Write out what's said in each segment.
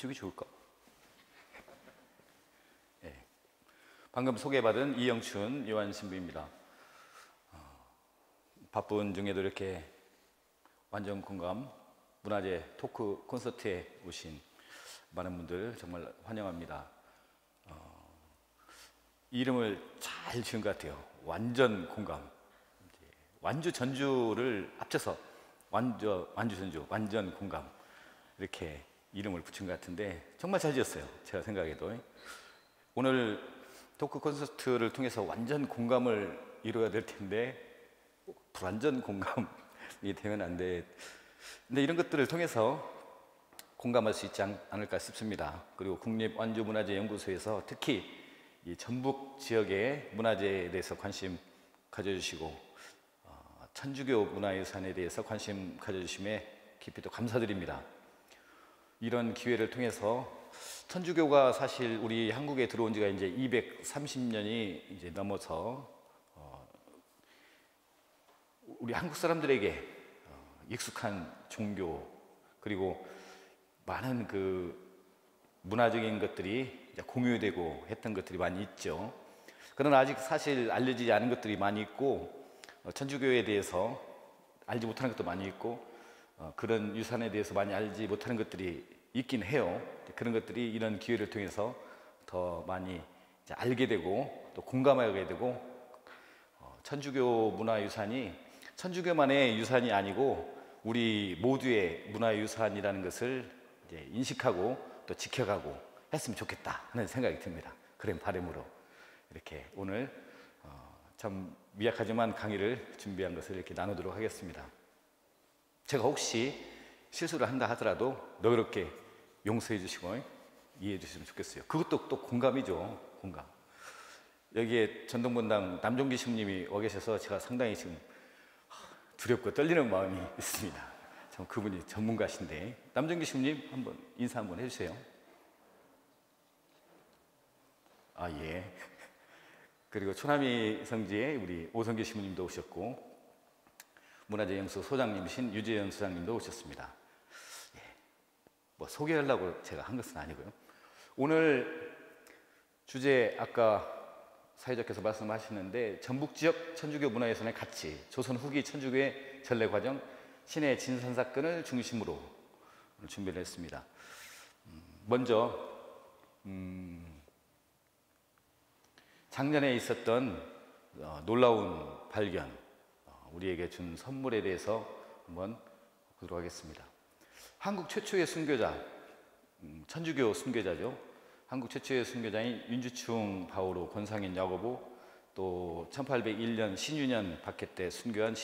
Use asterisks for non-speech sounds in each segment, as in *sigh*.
이쪽이 좋을까? 예. 방금 소개받은 이영춘 요한 신부입니다. 어, 바쁜 중에도 이렇게 완전 공감 문화재 토크 콘서트에 오신 많은 분들 정말 환영합니다. 어, 이름을 잘 지은 것 같아요. 완전 공감. 완주 전주를 합쳐서 완주 완주 전주 완전 공감 이렇게 이름을 붙인 것 같은데 정말 잘 지었어요. 제가 생각해도 오늘 토크 콘서트를 통해서 완전 공감을 이루어야 될 텐데 불완전 공감이 되면 안 돼. 근데 이런 것들을 통해서 공감할 수 있지 않, 을까 싶습니다. 그리고 국립완주문화재연구소에서 특히 이 전북 지역의 문화재에 대해서 관심 가져주시고 어, 천주교 문화유산에 대해서 관심 가져주심에 깊이 또 감사드립니다. 이런 기회를 통해서 천주교가 사실 우리 한국에 들어온 지가 이제 230년이 이제 넘어서 어, 우리 한국 사람들에게 어, 익숙한 종교 그리고 많은 그 문화적인 것들이 공유되고 했던 것들이 많이 있죠. 그러나 아직 사실 알려지지 않은 것들이 많이 있고 어, 천주교에 대해서 알지 못하는 것도 많이 있고 어, 그런 유산에 대해서 많이 알지 못하는 것들이 있긴 해요. 그런 것들이 이런 기회를 통해서 더 많이 알게 되고 또 공감하게 되고 어, 천주교 문화유산이 천주교만의 유산이 아니고 우리 모두의 문화유산이라는 것을 인식하고 또 지켜가고 했으면 좋겠다 하는 생각이 듭니다. 그런 바람으로 이렇게 오늘 어, 참 미약하지만 강의를 준비한 것을 이렇게 나누도록 하겠습니다. 제가 혹시 실수를 한다 하더라도 너그럽게 용서해 주시고 이해해 주시면 좋겠어요. 그것도 또 공감이죠. 공감. 여기에 전동본당 남종기 신님이 와 계셔서 제가 상당히 지금 두렵고 떨리는 마음이 있습니다. 참 그분이 전문가신데 남종기 신님 한번 인사 한번 해주세요. 아 예. 그리고 초남이 성지에 우리 오성기 신부님도 오셨고 문화재연수 소장님이신 유재현 소장님도 오셨습니다. 예. 뭐 소개하려고 제가 한 것은 아니고요. 오늘 주제 아까 사회자께서 말씀하시는데 전북 지역 천주교 문화예산의 가치, 조선 후기 천주교의 전래 과정, 신의 진선 사건을 중심으로 준비를 했습니다. 음, 먼저 음, 작년에 있었던 어, 놀라운 발견, 우리에게 준 선물에 대해서 한번 보도록 하겠습니다. 한국 최초의 순교자, 음, 천주교 순교자죠. 한국 최초의 순교자인 윤주충 바오로 권상인 야고보 또 1801년 신유년 박해 때 순교한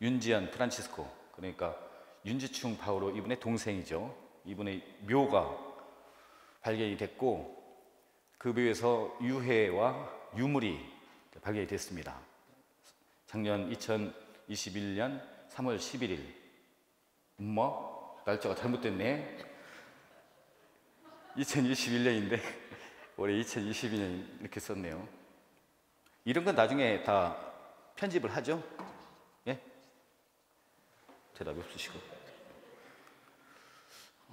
윤지연 프란치스코 그러니까 윤주충 바오로 이분의 동생이죠. 이분의 묘가 발견이 됐고 그 묘에서 유해와 유물이 발견이 됐습니다. 작년 2021년 3월 11일. 뭐 날짜가 잘못됐네. 2021년인데 *laughs* 올해 2022년 이렇게 썼네요. 이런 건 나중에 다 편집을 하죠? 예? 대답이 없으시고.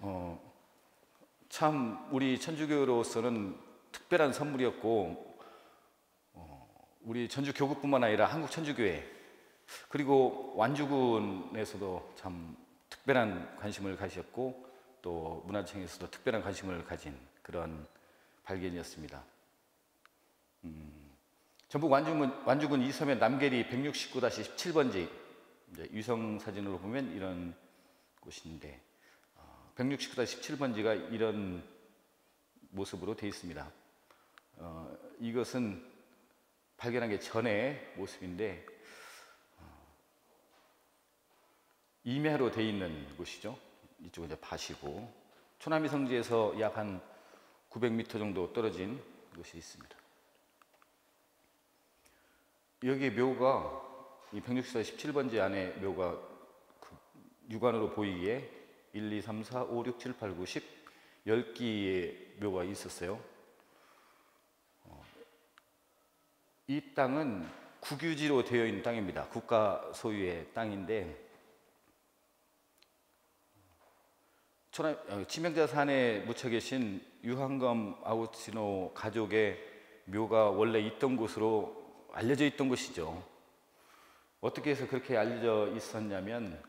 어, 참 우리 천주교로서는 특별한 선물이었고 우리 전주 교구뿐만 아니라 한국 천주교회 그리고 완주군에서도 참 특별한 관심을 가셨고 또 문화청에서도 특별한 관심을 가진 그런 발견이었습니다. 음, 전북 완주군, 완주군 이섬의 남계리 169-17번지 위성 사진으로 보면 이런 곳인데 어, 169-17번지가 이런 모습으로 되어 있습니다. 어, 이것은 발견하기 전의 모습인데 어, 임야로 되어 있는 곳이죠. 이쪽은 이제 밭이고 초남이 성지에서 약 한 900m 정도 떨어진 곳이 있습니다. 여기 묘가 이 164, 17번지 안에 묘가 그 육안으로 보이기에 1, 2, 3, 4, 5, 6, 7, 8, 9, 10 10기의 묘가 있었어요. 이 땅은 국유지로 되어 있는 땅입니다. 국가 소유의 땅인데 초남, 어, 치명자 산에 묻혀 계신 유한검 아우치노 가족의 묘가 원래 있던 곳으로 알려져 있던 곳이죠. 어떻게 해서 그렇게 알려져 있었냐면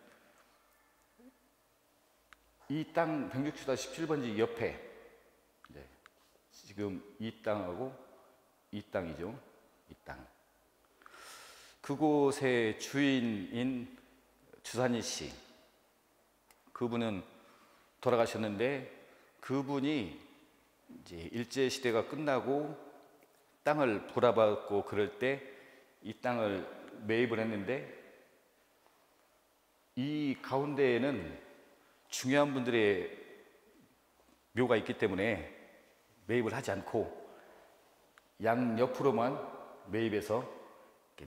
이땅 병육수다 17번지 옆에 이제 지금 이 땅하고 이 땅이죠. 이 땅. 그곳의 주인인 주산이 씨. 그분은 돌아가셨는데 그분이 이제 일제 시대가 끝나고 땅을 불화받고 그럴 때 이 땅을 매입을 했는데 이 가운데에는 중요한 분들의 묘가 있기 때문에 매입을 하지 않고 양 옆으로만 매입해서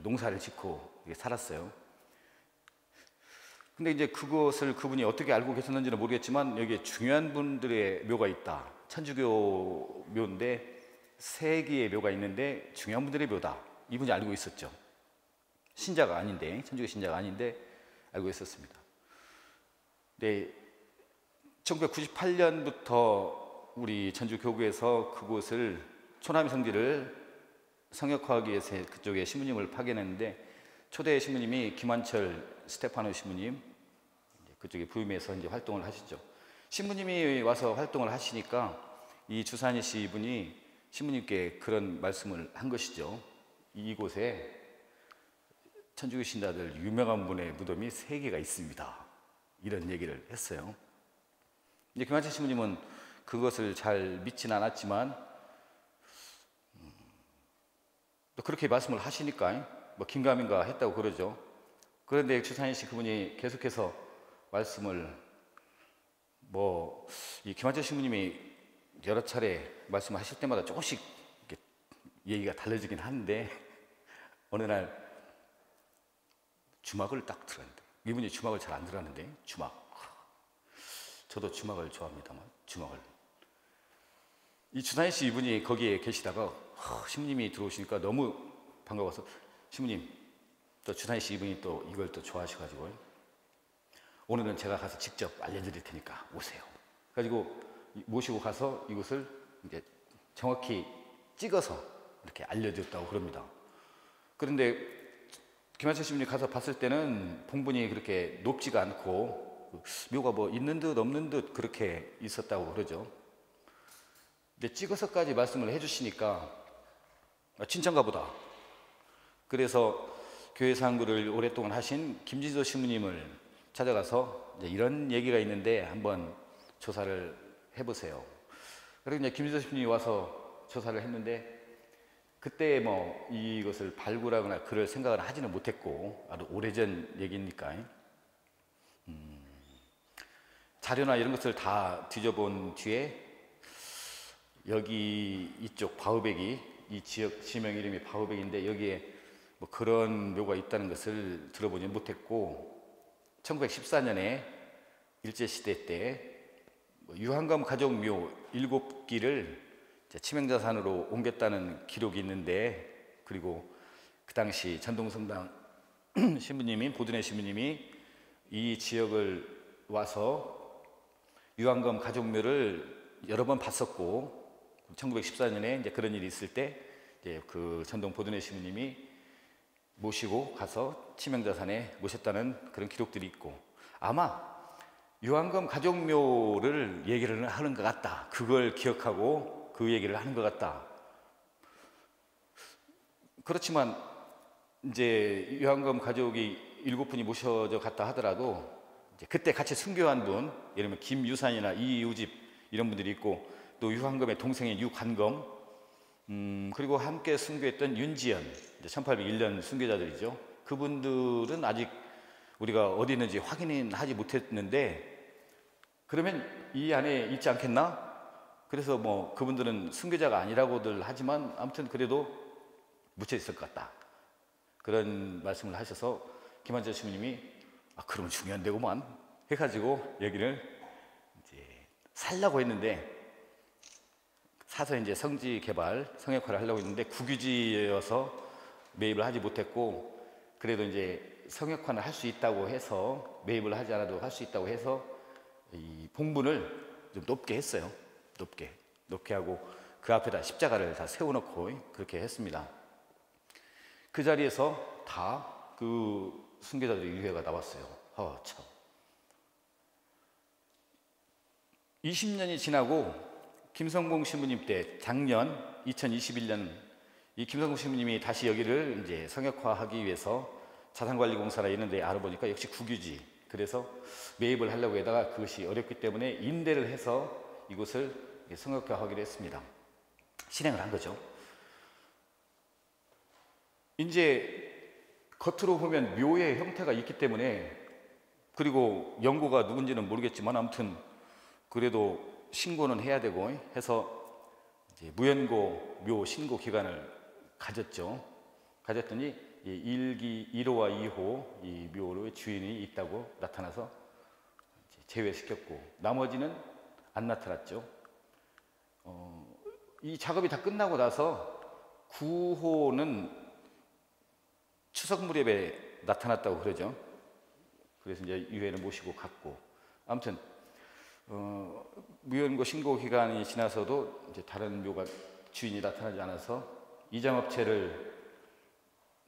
농사를 짓고 살았어요. 근데 이제 그것을 그분이 어떻게 알고 계셨는지는 모르겠지만 여기에 중요한 분들의 묘가 있다. 천주교 묘인데 세 개의 묘가 있는데 중요한 분들의 묘다. 이분이 알고 있었죠. 신자가 아닌데 천주교 신자가 아닌데 알고 있었습니다. 네, 1998년부터 우리 천주교구에서 그곳을 초남이 성지를 성역화하기 위해서 그쪽에 신부님을 파견했는데 초대 신부님이 김한철 스테파노 신부님 그쪽에 부임해서 이제 활동을 하시죠. 신부님이 와서 활동을 하시니까 이 주산이 씨 이분이 신부님께 그런 말씀을 한 것이죠. 이곳에 천주교 신자들 유명한 분의 무덤이 세 개가 있습니다. 이런 얘기를 했어요. 이제 김한철 신부님은 그것을 잘 믿진 않았지만 음, 그렇게 말씀을 하시니까 뭐 긴가민가 했다고 그러죠. 그런데 주산희 씨 그분이 계속해서 말씀을 뭐 이 김한철 신부님이 여러 차례 말씀하실 때마다 조금씩 얘기가 달라지긴 하는데 *laughs* 어느 날 주막을 딱 들었는데 이분이 주막을 잘 안 들었는데 주막 저도 주막을 좋아합니다만 주막을 이 주산희 씨 이분이 거기에 계시다가 신부님이 들어오시니까 너무 반가워서 신부님 또 주산희 씨 이분이 또 이걸 또 좋아하셔가지고 오늘은 제가 가서 직접 알려드릴 테니까 오세요. 가지고 모시고 가서 이것을 이제 정확히 찍어서 이렇게 알려줬다고 그럽니다. 그런데 김한철 신부님 가서 봤을 때는 봉분이 그렇게 높지가 않고 묘가 뭐 있는 듯 없는 듯 그렇게 있었다고 그러죠. 근데 찍어서까지 말씀을 해주시니까 아, 진짠가 보다. 그래서 교회 상구를 오랫동안 하신 김지도 신부님을 찾아가서 이런 얘기가 있는데 한번 조사를 해보세요. 그리고 이제 김지도 신부님이 와서 조사를 했는데 그때 뭐 이것을 발굴하거나 그럴 생각을 하지는 못했고 아주 오래전 얘기니까 음, 자료나 이런 것을 다 뒤져본 뒤에 여기 이쪽 바우백이 이 지역 지명 이름이 바우백인데 여기에 뭐 그런 묘가 있다는 것을 들어보지 못했고 1914년에 일제시대 때뭐 유한검 가족묘 일곱 기를 치명자산으로 옮겼다는 기록이 있는데 그리고 그 당시 전동성당 *clears throat* 신부님인 보드네 신부님이 이 지역을 와서 유한검 가족묘를 여러 번 봤었고 1914년에 이제 그런 일이 있을 때 그 전동 보드네 신부님이 모시고 가서 치명자산에 모셨다는 그런 기록들이 있고 아마 유한검 가족묘를 얘기를 하는 것 같다. 그걸 기억하고 그 얘기를 하는 것 같다. 그렇지만 이제 유한검 가족이 일곱 분이 모셔져 갔다 하더라도 그때 같이 순교한 분, 예를 들면 김유산이나 이유집 이런 분들이 있고 또 유한검의 동생인 유관검, 음, 그리고 함께 순교했던 윤지연, 1801년 순교자들이죠. 그분들은 아직 우리가 어디 있는지 확인은 하지 못했는데 그러면 이 안에 있지 않겠나? 그래서 뭐 그분들은 순교자가 아니라고들 하지만 아무튼 그래도 묻혀 있을 것 같다. 그런 말씀을 하셔서 김한재 신부님이 아 그러면 중요한 데구만 해가지고 여기를 이제 살라고 했는데 사서 이제 성지 개발 성역화를 하려고 했는데 국유지여서 매입을 하지 못했고 그래도 이제 성역화는 할 수 있다고 해서 매입을 하지 않아도 할 수 있다고 해서 이 봉분을 좀 높게 했어요. 높게 높게 하고 그 앞에다 십자가를 다 세워놓고 그렇게 했습니다. 그 자리에서 다 그 순교자들의 유해가 나왔어요. 아, 참. 20년이 지나고 김성봉 신부님 때 작년 2021년 이 김성봉 신부님이 다시 여기를 이제 성역화하기 위해서 자산관리공사나 이런 데 알아보니까 역시 국유지. 그래서 매입을 하려고 해다가 그것이 어렵기 때문에 임대를 해서 이곳을 성역화하기로 했습니다. 실행을 한 거죠. 이제 겉으로 보면 묘의 형태가 있기 때문에 그리고 연고가 누군지는 모르겠지만 아무튼 그래도 신고는 해야 되고 해서 무연고 묘 신고 기간을 가졌죠. 가졌더니 일기 1호와 2호 이 묘의 주인이 있다고 나타나서 제외시켰고 나머지는 안 나타났죠. 어, 이 작업이 다 끝나고 나서 9호는 추석 무렵에 나타났다고 그러죠. 그래서 이제 유해를 모시고 갔고 아무튼 어, 무연고 신고 기간이 지나서도 이제 다른 묘가 주인이 나타나지 않아서 이장업체를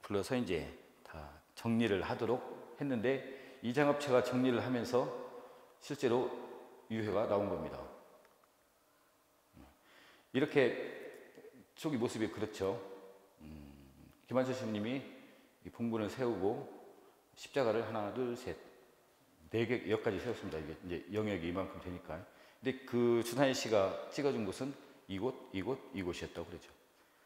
불러서 이제 다 정리를 하도록 했는데 이장업체가 정리를 하면서 실제로 유해가 나온 겁니다. 이렇게 초기 모습이 그렇죠. 음, 김한철 신님이 봉분을 세우고 십자가를 하나, 둘, 셋, 네 개, 여기까지 세웠습니다. 이게 이제 영역이 이만큼 되니까. 근데 그 주산희 씨가 찍어준 곳은 이곳, 이곳, 이곳이었다고 그러죠.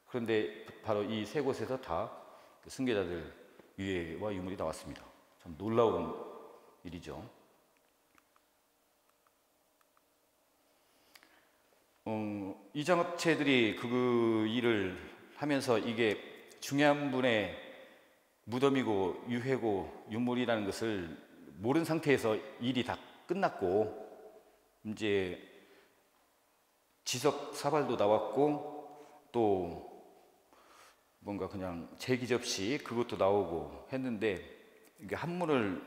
그런데 바로 이 세 곳에서 다그 승계자들 유해와 유물이 나왔습니다. 참 놀라운 일이죠. 어, 이 장업체들이 그 일을 하면서 이게 중요한 분의 무덤이고 유해고 유물이라는 것을 모른 상태에서 일이 다 끝났고 이제 지석 사발도 나왔고 또 뭔가 그냥 제기 접시 그것도 나오고 했는데 이게 한문을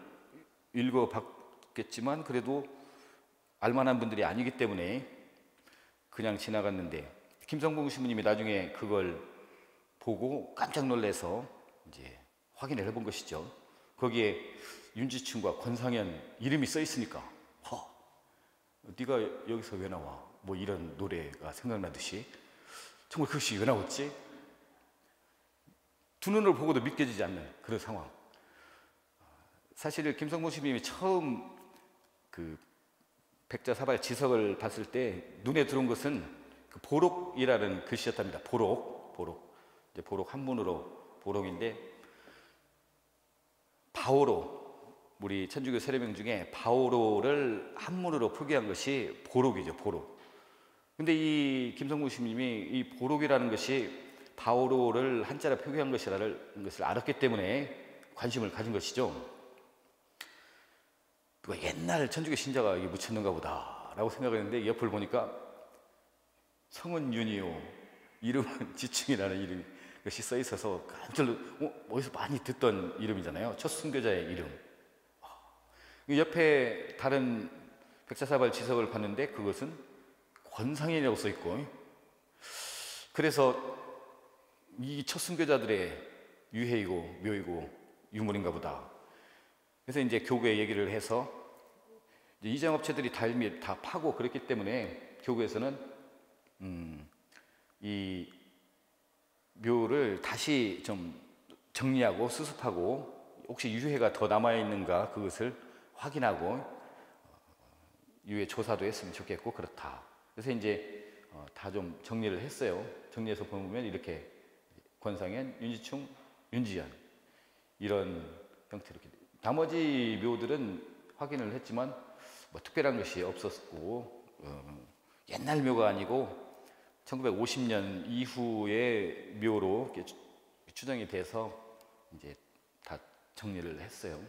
읽어 봤겠지만 그래도 알만한 분들이 아니기 때문에 그냥 지나갔는데 김성봉 신부님이 나중에 그걸 보고 깜짝 놀래서 이제 확인을 해본 것이죠. 거기에 윤지춘과 권상현 이름이 써 있으니까 허, 네가 여기서 왜 나와? 뭐 이런 노래가 생각나듯이 정말 그것이 왜 나왔지? 두 눈을 보고도 믿겨지지 않는 그런 상황. 사실 김성모 시님이 처음 그 백자사발 지석을 봤을 때 눈에 들어온 것은 그 보록이라는 글씨였답니다. 보록, 보록. 이제 보록 한문으로 보록인데 바오로 우리 천주교 세례명 중에 바오로를 한문으로 표기한 것이 보록이죠, 보록. 근데 이 김성구 시님이 이 보록이라는 것이 바오로를 한자로 표기한 것이라는 것을 알았기 때문에 관심을 가진 것이죠. 누가 옛날 천주교 신자가 이게 묻혔는가 보다라고 생각했는데 옆을 보니까 성은 윤이요 이름은 *laughs* 지충이라는 이름이 써 있어서 깜짝 어, 어디서 많이 듣던 이름이잖아요. 첫 순교자의 이름. 옆에 다른 백사사발 지석을 봤는데 그것은 권상이라고 써 있고 그래서 이 첫 순교자들의 유해이고 묘이고 유물인가 보다. 그래서 이제 교구에 얘기를 해서 이장업체들이 다, 다 파고 그랬기 때문에 교구에서는 음, 이 묘를 다시 좀 정리하고 수습하고 혹시 유해가 더 남아 있는가 그것을 확인하고 어, 유해 조사도 했으면 좋겠고 그렇다. 그래서 이제 어, 다 좀 정리를 했어요. 정리해서 보면 이렇게 권상현, 윤지충, 윤지연 이런 형태로 나머지 묘들은 확인을 했지만 뭐 특별한 것이 없었고 어, 옛날 묘가 아니고 1950년 이후의 묘로 추정이 돼서 이제 다 정리를 했어요.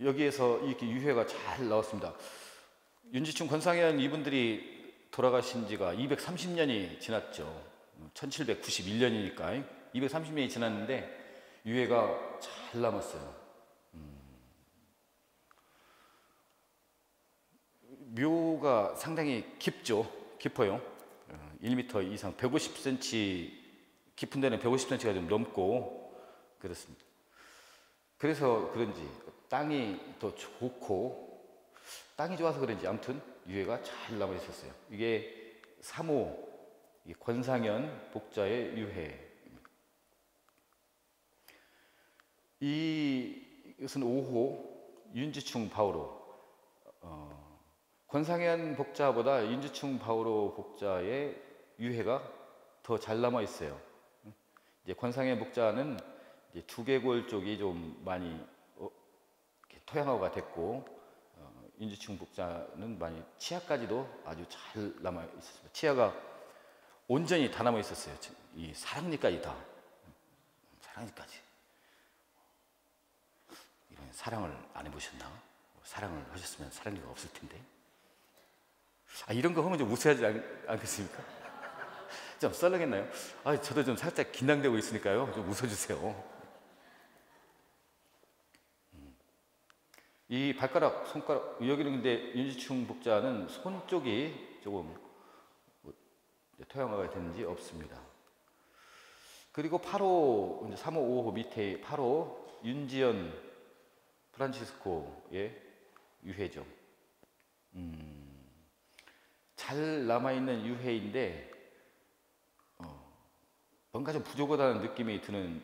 여기에서 이렇게 유해가 잘 나왔습니다. 윤지충, 권상현 이분들이 돌아가신 지가 230년이 지났죠. 1791년이니까 230년이 지났는데 유해가 잘 남았어요. 음. 묘가 상당히 깊죠. 깊어요. 1m 이상, 150cm 깊은 데는 150cm가 좀 넘고 그렇습니다. 그래서 그런지 땅이 더 좋고 땅이 좋아서 그런지 아무튼 유해가 잘 남아 있었어요. 이게 3호 권상현 복자의 유해. 이것은 5호 윤지충 바오로. 어, 권상현 복자보다 윤지충 바오로 복자의 유해가 더 잘 남아 있어요. 이제 권상현 복자는 이제 두개골 쪽이 좀 많이 어, 토양화가 됐고 어, 윤지충 복자는 많이 치아까지도 아주 잘 남아 있었습니다. 치아가 온전히 다 남아 있었어요. 이 사랑니까지 다. 사랑니까지. 이런 사랑을 안 해보셨나? 사랑을 하셨으면 사랑니가 없을 텐데. 아, 이런 거 하면 좀 웃어야지 않, 않겠습니까? *laughs* 좀 썰렁했나요? 아, 저도 좀 살짝 긴장되고 있으니까요. 좀 웃어주세요. 이 발가락, 손가락, 여기는 근데 윤지충 복자는 손 쪽이 조금 토양화가 되는지 없습니다. 그리고 8호, 3호, 5호 밑에 8호 윤지연 프란치스코의 유해죠. 음, 잘 남아있는 유해인데, 어, 뭔가 좀 부족하다는 느낌이 드는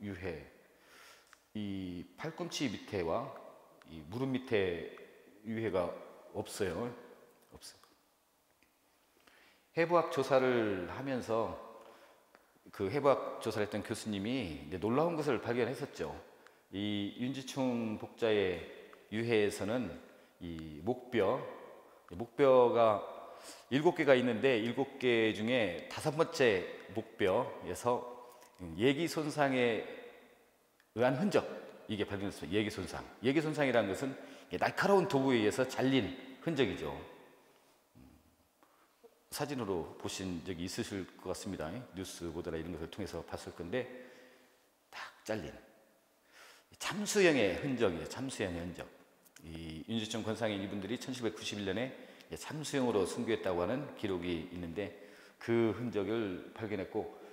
유해. 이 팔꿈치 밑에와 이 무릎 밑에 유해가 없어요. 없어요. 해부학 조사를 하면서 그 해부학 조사를 했던 교수님이 놀라운 것을 발견했었죠. 이 윤지충 복자의 유해에서는 이 목뼈, 목뼈가 일곱 개가 있는데 일곱 개 중에 다섯 번째 목뼈에서 예기 손상에 의한 흔적 이게 발견됐습니다. 예기 손상. 예기 손상이라는 것은 날카로운 도구에 의해서 잘린 흔적이죠. 사진으로 보신 적이 있으실 것 같습니다. 뉴스 보더라 이런 것을 통해서 봤을 건데 딱 잘린 참수형의 흔적이죠. 참수형의 흔적. 이 윤주청 권상인 이분들이 1791년에 참수형으로 순교했다고 하는 기록이 있는데 그 흔적을 발견했고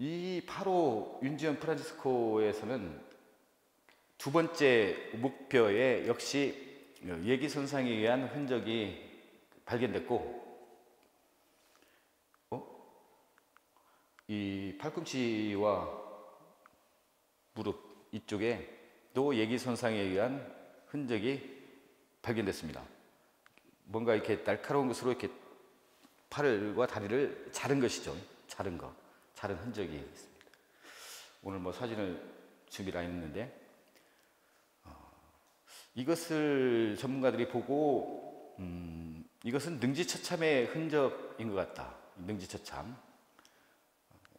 이 바로 윤지현 프란치스코에서는 두 번째 목표에 역시 예기 손상에 의한 흔적이 발견됐고 이 팔꿈치와 무릎 이쪽에 또 예기 손상에 의한 흔적이 발견됐습니다. 뭔가 이렇게 날카로운 것으로 이렇게 팔과 다리를 자른 것이죠. 자른 거, 자른 흔적이 있습니다. 오늘 뭐 사진을 준비를 했는데 어, 이것을 전문가들이 보고 음, 이것은 능지처참의 흔적인 것 같다. 능지처참.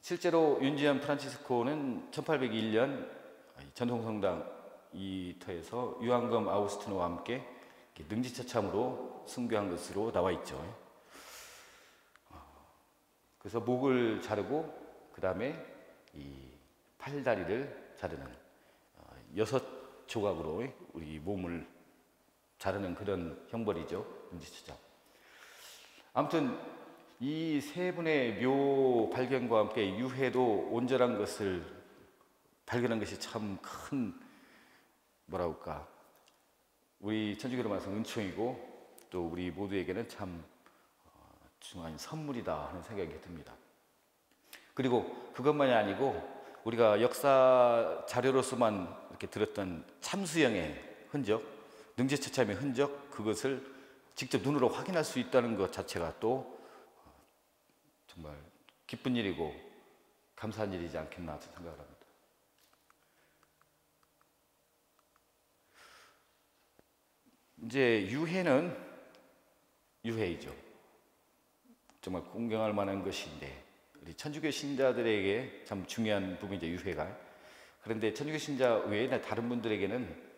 실제로 윤지현 프란치스코는 1801년 전통성당 이 터에서 유한검 아우스티노와 함께 능지처참으로 순교한 것으로 나와 있죠. 어, 그래서 목을 자르고 그 다음에 이 팔다리를 자르는 어, 여섯 조각으로 우리 몸을 자르는 그런 형벌이죠. 능지처참. 아무튼 이 세 분의 묘 발견과 함께 유해도 온전한 것을 발견한 것이 참 큰 뭐라 할까 우리 천주교로 말해서 은총이고 또 우리 모두에게는 참 어, 중요한 선물이다 하는 생각이 듭니다. 그리고 그것만이 아니고 우리가 역사 자료로서만 이렇게 들었던 참수형의 흔적, 능지처참의 흔적 그것을 직접 눈으로 확인할 수 있다는 것 자체가 또 정말 기쁜 일이고 감사한 일이지 않겠나 생각을 합니다. 이제 유해는 유해이죠. 정말 공경할 만한 것인데 천주교 신자들에게 참 중요한 부분이죠 유해가. 그런데 천주교 신자 외에 다른 분들에게는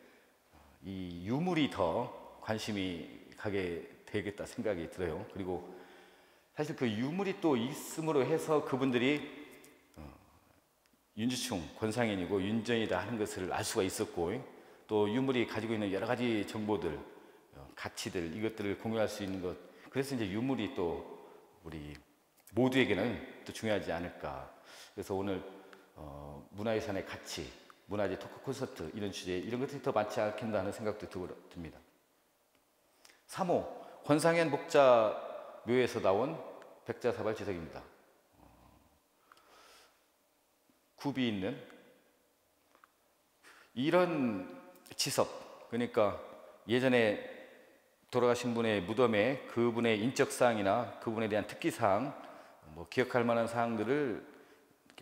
이 유물이 더 관심이 가게 되겠다 생각이 들어요. 그리고 사실 그 유물이 또 있음으로 해서 그분들이 어, 윤주충, 권상인이고 윤전이다 하는 것을 알 수가 있었고 또 유물이 가지고 있는 여러 가지 정보들, 어, 가치들 이것들을 공유할 수 있는 것. 그래서 이제 유물이 또 우리 모두에게는 또 중요하지 않을까. 그래서 오늘 어, 문화유산의 가치, 문화재 토크 콘서트 이런 주제 이런 것들이 더 많지 않겠나 하는 생각도 듭니다. 3호 권상현 목자 묘에서 나온 백자사발 지석입니다. 굽이 있는 이런 지석 그러니까 예전에 돌아가신 분의 무덤에 그분의 인적 사항이나 그분에 대한 특기 사항 뭐 기억할 만한 사항들을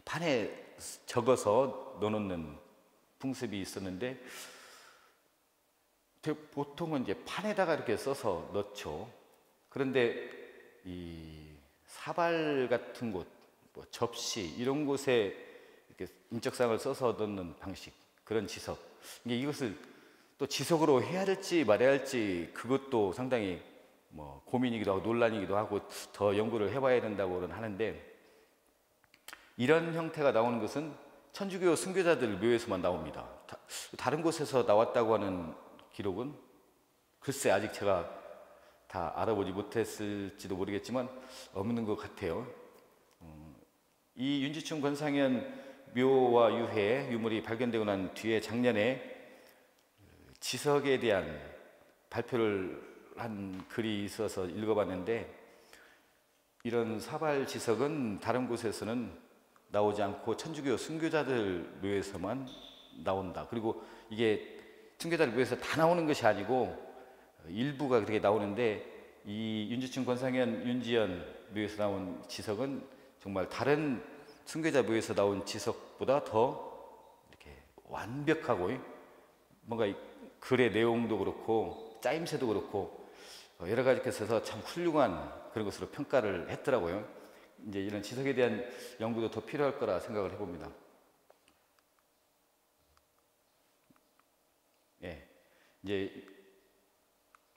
판에 적어서 넣어놓는 풍습이 있었는데 보통은 이제 판에다가 이렇게 써서 넣죠. 그런데 이 사발 같은 곳, 뭐 접시 이런 곳에 이렇게 인적사항을 써서 넣는 방식 그런 지석. 이게 이것을 또 지석으로 해야 될지 말아야 할지 그것도 상당히 뭐 고민이기도 하고 논란이기도 하고 더 연구를 해봐야 된다고는 하는데 이런 형태가 나오는 것은 천주교 순교자들 묘에서만 나옵니다. 다, 른 곳에서 나왔다고 하는 기록은 글쎄 아직 제가 다 알아보지 못했을지도 모르겠지만 없는 것 같아요. 어, 이 윤지충 권상현 묘와 유해 유물이 발견되고 난 뒤에 작년에 지석에 대한 발표를 한 글이 있어서 읽어봤는데 이런 사발 지석은 다른 곳에서는 나오지 않고 천주교 순교자들 묘에서만 나온다. 그리고 이게 순교자들 묘에서 다 나오는 것이 아니고 일부가 그렇게 나오는데 이 윤지충 권상현 윤지연 묘에서 나온 지석은 정말 다른 순교자 묘에서 나온 지석보다 더 이렇게 완벽하고 뭔가 글의 내용도 그렇고 짜임새도 그렇고 여러 가지 것에서 참 훌륭한 그런 것으로 평가를 했더라고요. 이제 이런 지석에 대한 연구도 더 필요할 거라 생각을 해봅니다. 예. 이제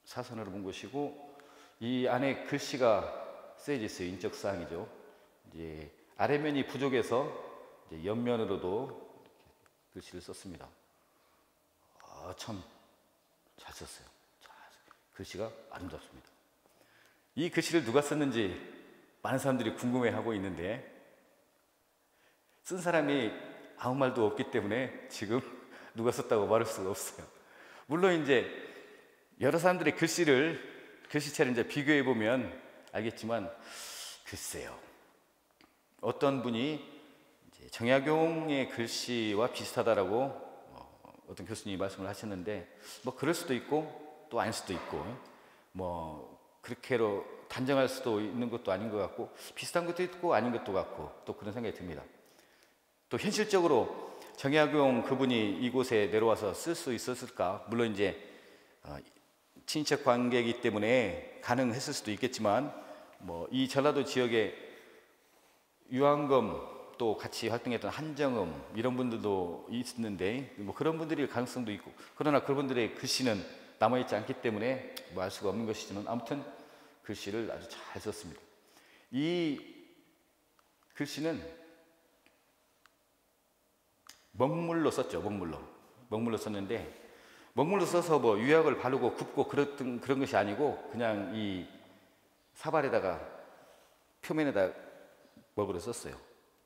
사선으로 본 것이고 이 안에 글씨가 쓰여져 있어요. 인적 사항이죠. 이제 아래면이 부족해서 이제 옆면으로도 글씨를 썼습니다. 아, 참 잘 썼어요. 잘, 글씨가 아름답습니다. 이 글씨를 누가 썼는지 많은 사람들이 궁금해하고 있는데 쓴 사람이 아무 말도 없기 때문에 지금 *laughs* 누가 썼다고 말할 수가 없어요. 물론 이제 여러 사람들의 글씨를 글씨체를 이제 비교해 보면 알겠지만 글쎄요. 어떤 분이 정약용의 글씨와 비슷하다라고 어, 어떤 교수님이 말씀을 하셨는데 뭐 그럴 수도 있고 또 아닐 수도 있고 뭐 그렇게로 단정할 수도 있는 것도 아닌 것 같고 비슷한 것도 있고 아닌 것도 같고 또 그런 생각이 듭니다. 또 현실적으로 정약용 그분이 이곳에 내려와서 쓸 수 있었을까? 물론 이제 어, 친척 관계이기 때문에 가능했을 수도 있겠지만 뭐 이 전라도 지역에 유한검 또 같이 활동했던 한정음 이런 분들도 있는데 뭐 그런 분들이 가능성도 있고 그러나 그분들의 글씨는 남아있지 않기 때문에 뭐 알 수가 없는 것이지만 아무튼 글씨를 아주 잘 썼습니다. 이 글씨는 먹물로 썼죠. 먹물로. 먹물로 썼는데 먹물로 써서 뭐 유약을 바르고 굽고 그랬던 그런 것이 아니고 그냥 이 사발에다가 표면에다 먹으로 썼어요.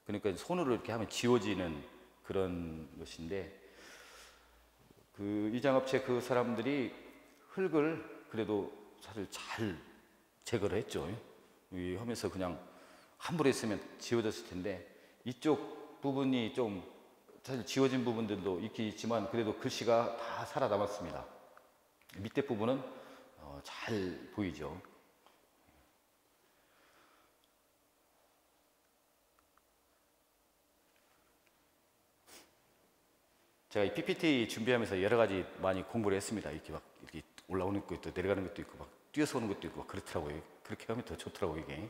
그러니까 손으로 이렇게 하면 지워지는 그런 것인데 그 이장업체 그 사람들이 흙을 그래도 사실 잘 제거를 했죠. 이 하면서 그냥 함부로 했으면 지워졌을 텐데 이쪽 부분이 좀 사실 지워진 부분들도 있긴 있지만 그래도 글씨가 다 살아남았습니다. 밑에 부분은 어, 잘 보이죠. 제가 이 PPT 준비하면서 여러 가지 많이 공부를 했습니다. 이렇게 막 올라오는 것도 있고 내려가는 것도 있고 막 뛰어서 오는 것도 있고 막 그렇더라고요. 그렇게 하면 더 좋더라고요, 이게.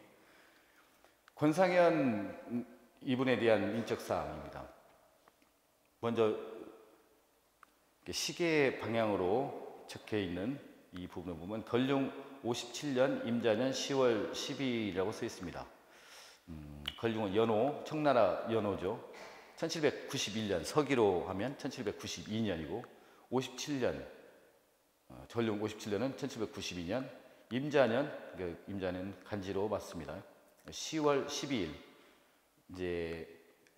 권상현 이분에 대한 인적 사항입니다. 먼저 시계 방향으로 적혀 있는 이 부분을 보면 덜룡 57년 임자년 10월 12일이라고 써 있습니다. 음, 걸륭은 연호, 청나라 연호죠. 1791년 서기로 하면 1792년이고 57년 어, 전룡 57년은 1792년 임자년 그 임자년 간지로 맞습니다. 10월 12일 이제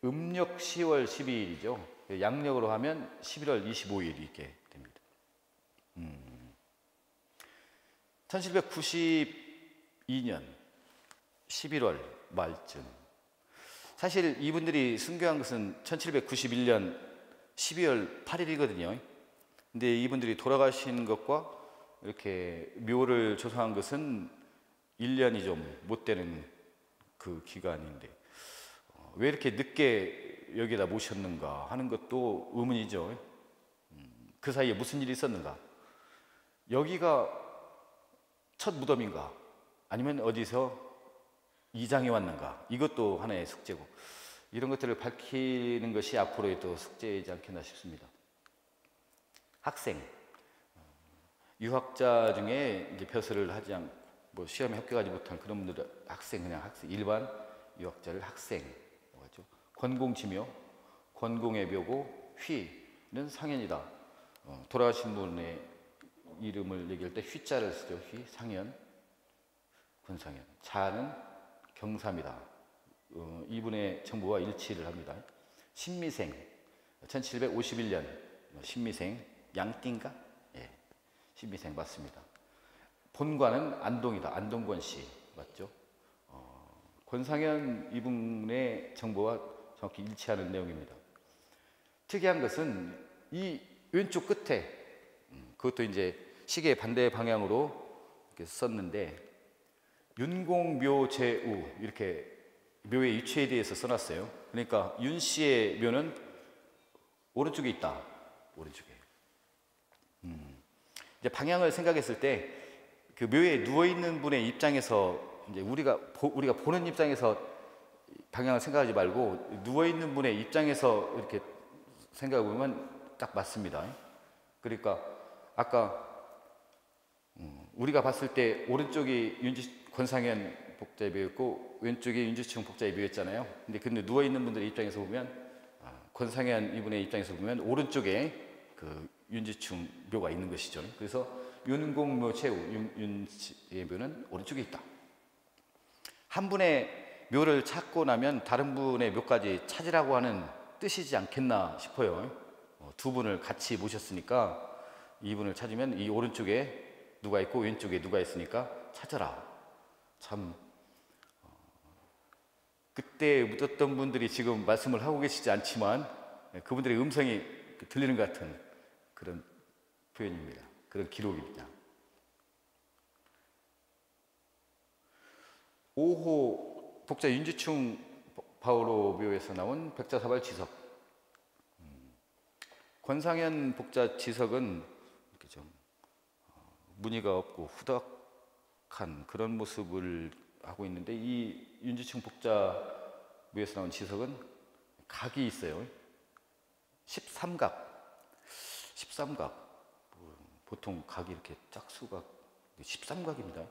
음력 10월 12일이죠. 양력으로 하면 11월 25일 이렇게 됩니다. 음. 1792년 11월 말쯤 사실 이분들이 순교한 것은 1791년 12월 8일이거든요. 근데 이분들이 돌아가신 것과 이렇게 묘를 조성한 것은 1년이 좀 못 되는 그 기간인데 어, 왜 이렇게 늦게 여기다 모셨는가 하는 것도 의문이죠. 음, 그 사이에 무슨 일이 있었는가? 여기가 첫 무덤인가? 아니면 어디서 이장이 왔는가? 이것도 하나의 숙제고 이런 것들을 밝히는 것이 앞으로의 또 숙제이지 않겠나 싶습니다. 학생, 어, 유학자 중에 이제 벼슬을 하지 않고 뭐 시험에 합격하지 못한 그런 분들 학생 그냥 학생 일반 유학자를 학생 뭐죠? 권공지묘, 권공의 묘고 휘는 상현이다. 어, 돌아가신 분의 이름을 얘기할 때 휘자를 쓰죠. 휘 상현, 권상현. 자는 경삼이다. 어, 이분의 정보와 일치를 합니다. 신미생 1751년 신미생 양띵가? 예, 신미생 맞습니다. 본관은 안동이다. 안동권 씨 맞죠? 어, 권상현 이분의 정보와 정확히 일치하는 내용입니다. 특이한 것은 이 왼쪽 끝에 음, 그것도 이제 시계 반대 방향으로 이렇게 썼는데 윤공묘제우 이렇게 묘의 위치에 대해서 써놨어요. 그러니까 윤 씨의 묘는 오른쪽에 있다. 오른쪽에. 음. 이제 방향을 생각했을 때 그 묘에 누워 있는 분의 입장에서 이제 우리가 보, 우리가 보는 입장에서 방향을 생각하지 말고 누워 있는 분의 입장에서 이렇게 생각해 보면 딱 맞습니다. 그러니까 아까 음, 우리가 봤을 때 오른쪽이 윤지 권상현 복자의 묘였고 왼쪽이 윤지충 복자의 묘였잖아요. 근데 근데 누워 있는 분들의 입장에서 보면 아, 권상현 이분의 입장에서 보면 오른쪽에 그 윤지충 묘가 있는 것이죠. 그래서 윤공묘 최우 윤의 묘는 오른쪽에 있다. 한 분의 묘를 찾고 나면 다른 분의 묘까지 찾으라고 하는 뜻이지 않겠나 싶어요. 어, 두 분을 같이 모셨으니까 이분을 찾으면 이 오른쪽에 누가 있고 왼쪽에 누가 있으니까 찾아라. 참 어, 그때 묻었던 분들이 지금 말씀을 하고 계시지 않지만 그분들의 음성이 들리는 것 같은 그런 표현입니다. 그런 기록입니다. 5호 독자 윤지충 바오로 묘에서 나온 백자사발 지석. 음, 권상현 복자 지석은 이렇게 좀 어, 무늬가 없고 후덕한 그런 모습을 하고 있는데 이 윤지충 복자 묘에서 나온 지석은 각이 있어요. 13각. 13각. 보통 각이 이렇게 짝수각 13각입니다.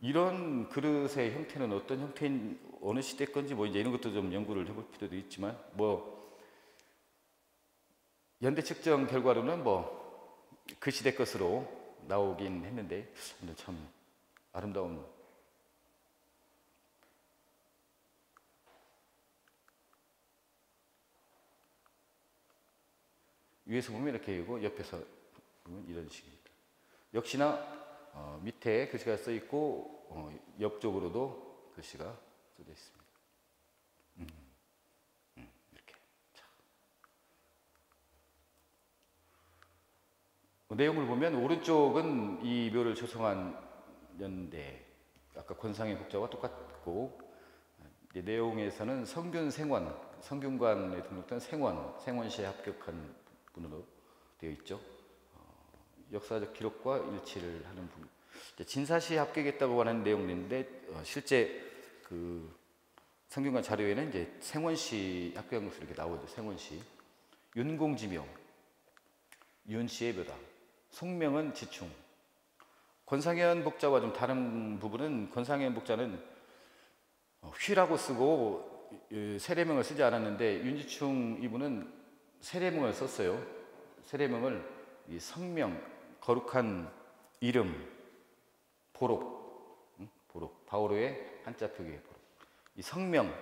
이런 그릇의 형태는 어떤 형태인 어느 시대 건지 뭐 이제 이런 것도 좀 연구를 해볼 필요도 있지만 뭐 연대 측정 결과로는 뭐 그 시대 것으로 나오긴 했는데 참 아름다운 위에서 보면 이렇게 이고 옆에서 보면 이런 식입니다. 역시나 어, 밑에 글씨가 써 있고 어, 옆쪽으로도 글씨가 써져 있습니다. 음, 음, 이렇게. 자. 어, 내용을 보면 오른쪽은 이 묘를 조성한 연대, 아까 권상의 국자와 똑같고 내용에서는 성균 생원, 성균관에 등록된 생원, 생원시에 합격한 분으로 되어 있죠. 역사적 기록과 일치를 하는 부분. 진사시 합격했다고 하는 내용인데 어, 실제 그 성균관 자료에는 이제 생원시 합격한 것으로 이렇게 나오죠. 생원시. 윤공지명. 윤씨의 묘다. 송명은 지충. 권상현 복자와 좀 다른 부분은 권상현 복자는 어, 휘라고 쓰고 이, 세례명을 쓰지 않았는데 윤지충 이분은 세례명을 썼어요. 세례명을 이 성명, 거룩한 이름, 보록, 응? 보록, 바오로의 한자 표기의 보록. 이 성명,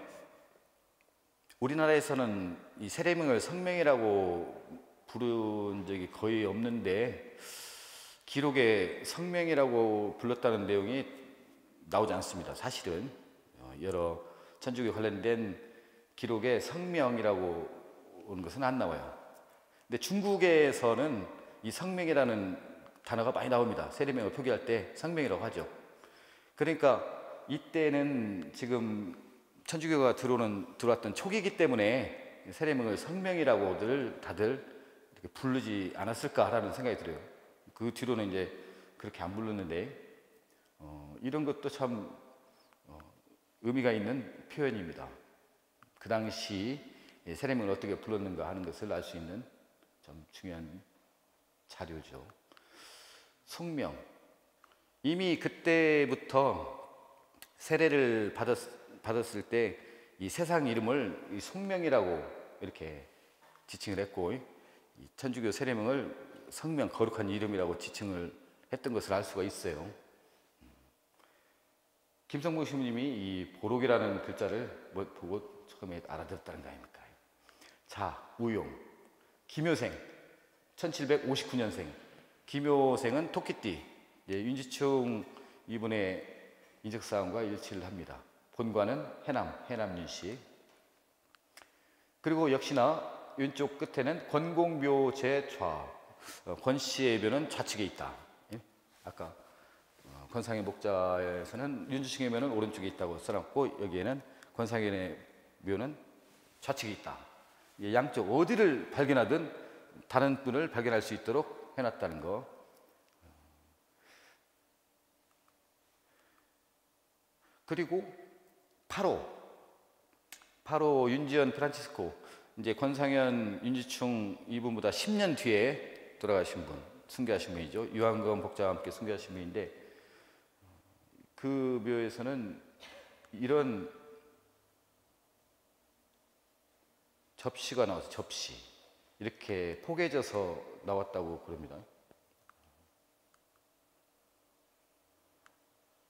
우리나라에서는 이 세례명을 성명이라고 부른 적이 거의 없는데 기록에 성명이라고 불렀다는 내용이 나오지 않습니다. 사실은 어, 여러 천주교 관련된 기록에 성명이라고 오는 것은 안 나와요. 근데 중국에서는 이 성명이라는 단어가 많이 나옵니다. 세례명을 표기할 때 성명이라고 하죠. 그러니까 이때는 지금 천주교가 들어오는 들어왔던 초기이기 때문에 세례명을 성명이라고들 다들 부르지 않았을까라는 생각이 들어요. 그 뒤로는 이제 그렇게 안 부르는데 어, 이런 것도 참 어, 의미가 있는 표현입니다. 그 당시 세례명을 어떻게 불렀는가 하는 것을 알 수 있는 좀 중요한 자료죠. 성명. 이미 그때부터 세례를 받았, 받았을 때 이 세상 이름을 이 성명이라고 이렇게 지칭을 했고 이 천주교 세례명을 성명 거룩한 이름이라고 지칭을 했던 것을 알 수가 있어요. 김성무 신부님이 이 보록이라는 글자를 뭐 보고 처음에 알아들었다는 거 아닙니까? 자, 우용, 김효생, 1759년생. 김효생은 토끼띠, 예, 윤지충 이분의 인적사항과 일치를 합니다. 본관은 해남, 해남윤씨. 그리고 역시나 왼쪽 끝에는 권공묘 제좌, 어, 권씨의 묘는 좌측에 있다. 예? 아까 어, 권상의 목자에서는 윤주충의 묘는 오른쪽에 있다고 써놨고 여기에는 권상의 묘는 좌측에 있다. 양쪽 어디를 발견하든 다른 분을 발견할 수 있도록 해놨다는 거. 그리고 8호, 8호 윤지연 프란치스코, 이제 권상현, 윤지충 이분보다 10년 뒤에 돌아가신 분, 승계하신 분이죠. 유한검 복자와 함께 승계하신 분인데 그 묘에서는 이런 접시가 나와서 접시 이렇게 포개져서 나왔다고 그럽니다.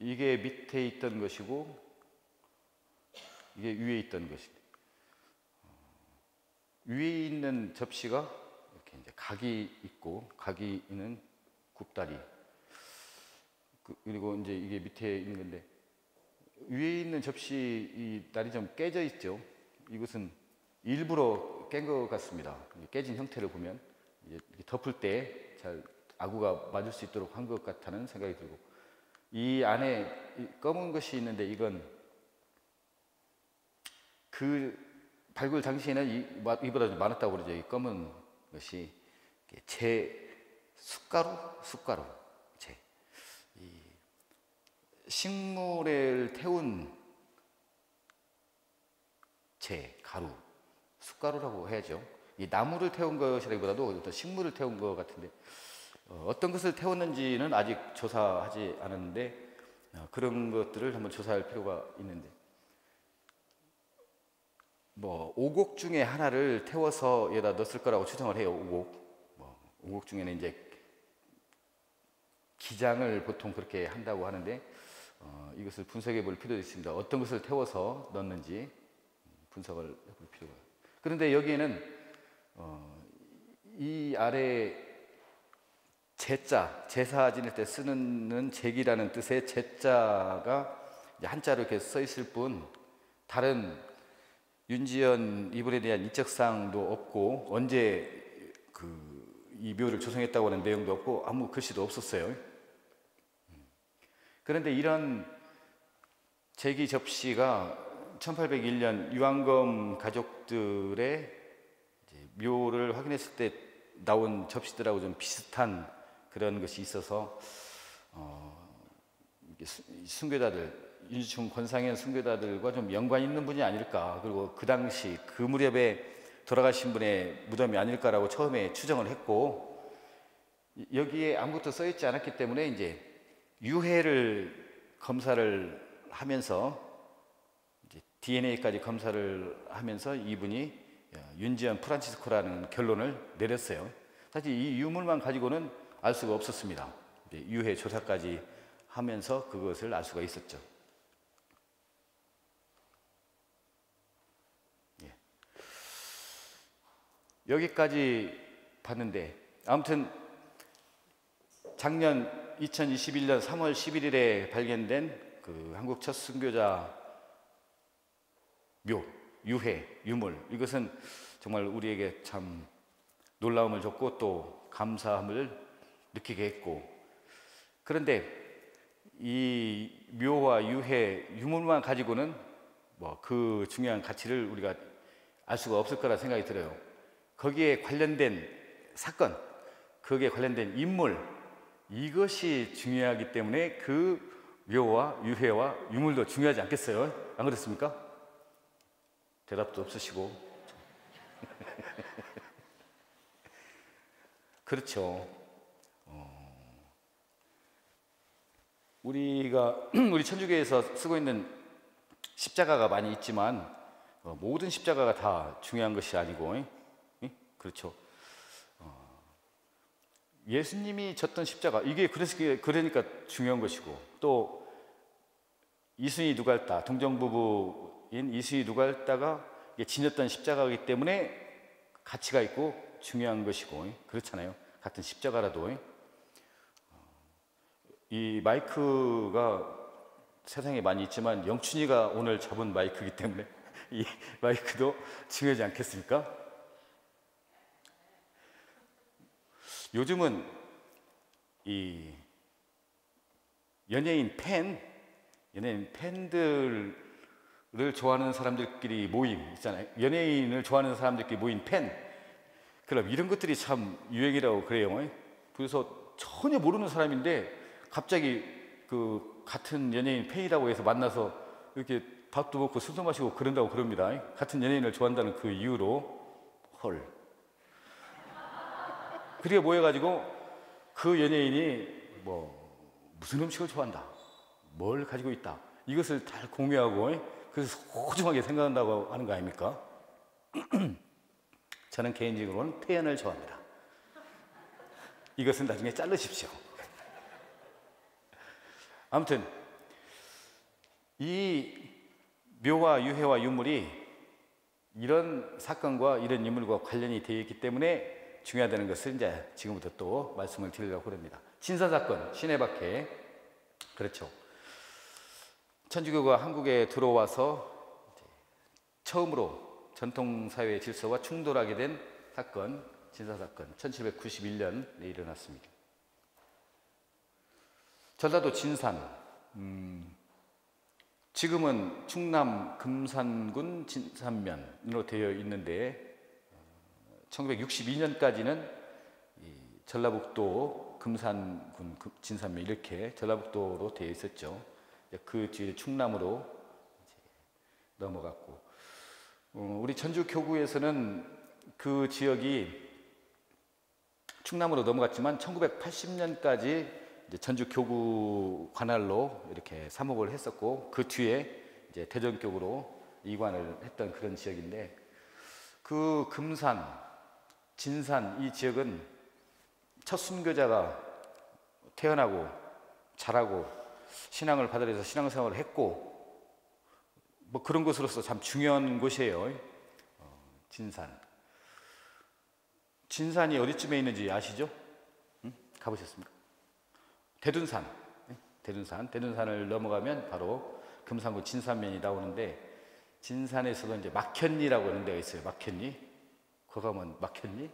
이게 밑에 있던 것이고 이게 위에 있던 것이 위에 있는 접시가 이렇게 이제 각이 있고 각이 있는 굽다리 그, 그리고 이제 이게 밑에 있는 건데 위에 있는 접시 이 날이 좀 깨져 있죠. 이것은 일부러 깬 것 같습니다. 깨진 형태를 보면 덮을 때 잘 아구가 맞을 수 있도록 한 것 같다는 생각이 들고 이 안에 검은 것이 있는데 이건 그 발굴 당시에는 이 보다 좀 많았다고 그러죠. 이 검은 것이 제 숟가루, 숟가루, 제 식물을 태운 제 가루 숟가루라고 해야죠. 이 나무를 태운 것이라기보다도 어떤 식물을 태운 것 같은데 어, 떤 것을 태웠는지는 아직 조사하지 않았는데 어, 그런 것들을 한번 조사할 필요가 있는데 뭐 오곡 중에 하나를 태워서 여기다 넣었을 거라고 추정을 해요. 오곡. 뭐 오곡 중에는 이제 기장을 보통 그렇게 한다고 하는데 어, 이것을 분석해 볼 필요도 있습니다. 어떤 것을 태워서 넣었는지 분석을 해볼 필요가 그런데 여기에는 어, 이 아래 제자 제사 지낼 때 쓰는 제기라는 뜻의 제자가 한자로 이렇게 써 있을 뿐 다른 윤지연 이분에 대한 인적사항도 없고 언제 그 이 묘를 조성했다고 하는 내용도 없고 아무 글씨도 없었어요. 그런데 이런 제기 접시가 1801년 유한검 가족들의 묘를 확인했을 때 나온 접시들하고 좀 비슷한 그런 것이 있어서 어, 순교자들 윤주충 권상현 순교자들과 좀 연관 있는 분이 아닐까. 그리고 그 당시 그 무렵에 돌아가신 분의 무덤이 아닐까라고 처음에 추정을 했고 여기에 아무것도 써있지 않았기 때문에 이제 유해를 검사를 하면서 DNA까지 검사를 하면서 이분이 윤지연 프란치스코라는 결론을 내렸어요. 사실 이 유물만 가지고는 알 수가 없었습니다. 유해 조사까지 하면서 그것을 알 수가 있었죠. 예. 여기까지 봤는데 아무튼 작년 2021년 3월 11일에 발견된 그 한국 첫 순교자 묘, 유해, 유물 이것은 정말 우리에게 참 놀라움을 줬고 또 감사함을 느끼게 했고 그런데 이 묘와 유해, 유물만 가지고는 뭐 그 중요한 가치를 우리가 알 수가 없을 거라 생각이 들어요. 거기에 관련된 사건, 거기에 관련된 인물, 이것이 중요하기 때문에 그 묘와 유해와 유물도 중요하지 않겠어요? 안 그렇습니까? 대답도 없으시고. *laughs* 그렇죠. 어, 우리가 *clears throat* 우리 천주교에서 쓰고 있는 십자가가 많이 있지만 어, 모든 십자가가 다 중요한 것이 아니고, 예? 그렇죠. 예수님이 졌던 십자가 이게 그러니까 중요한 것이고 또 이순이 누갈다 동정부부인 이순이 누갈다가 지녔던 십자가이기 때문에 가치가 있고 중요한 것이고 그렇잖아요 같은 십자가라도 이 마이크가 세상에 많이 있지만 영춘이가 오늘 잡은 마이크이기 때문에 *laughs* 이 마이크도 중요하지 않겠습니까? 요즘은 이 연예인 팬, 연예인 팬들 을 좋아하는 사람들끼리 모임 있잖아요. 연예인을 좋아하는 사람들끼리 모인 팬. 그럼 이런 것들이 참 유행이라고 그래요. 그래서 전혀 모르는 사람인데 갑자기 그 같은 연예인 팬이라고 해서 만나서 이렇게 밥도 먹고 술도 마시고 그런다고 그럽니다. 같은 연예인을 좋아한다는 그 이유로 헐. 그리고 모여가지고 그 연예인이 뭐 무슨 음식을 좋아한다, 뭘 가지고 있다, 이것을 다 공유하고 그래서 소중하게 생각한다고 하는 거 아닙니까? *clears throat* 저는 개인적으로는 태연을 좋아합니다. 이것은 나중에 자르십시오. *laughs* 아무튼 이 묘와 유해와 유물이 이런 사건과 이런 인물과 관련이 되어 있기 때문에 중요하다는 것을 이제 지금부터 또 말씀을 드리려고 합니다. 진사 사건, 시내박해. 그렇죠. 천주교가 한국에 들어와서 처음으로 전통사회 질서와 충돌하게 된 사건, 진사 사건, 1791년에 일어났습니다. 전라도 진산, 음, 지금은 충남 금산군 진산면으로 되어 있는데 1962년까지는 전라북도 금산군 진산면 이렇게 전라북도로 되어 있었죠. 그 뒤에 충남으로 넘어갔고 어, 우리 전주 교구에서는 그 지역이 충남으로 넘어갔지만 1980년까지 전주 교구 관할로 이렇게 사목을 했었고 그 뒤에 이제 대전 교구로 이관을 했던 그런 지역인데 그 금산 진산 이 지역은 첫 순교자가 태어나고 자라고 신앙을 받아들여서 신앙생활을 했고 뭐 그런 것으로서 참 중요한 곳이에요. 어, 진산. 진산이 어디쯤에 있는지 아시죠? 응? 가보셨습니까? 대둔산. 대둔산. 대둔산을 넘어가면 바로 금산구 진산면이 나오는데 진산에서도 이제 막현리라고 하는 데가 있어요. 막현리. 거 가면 막혔니?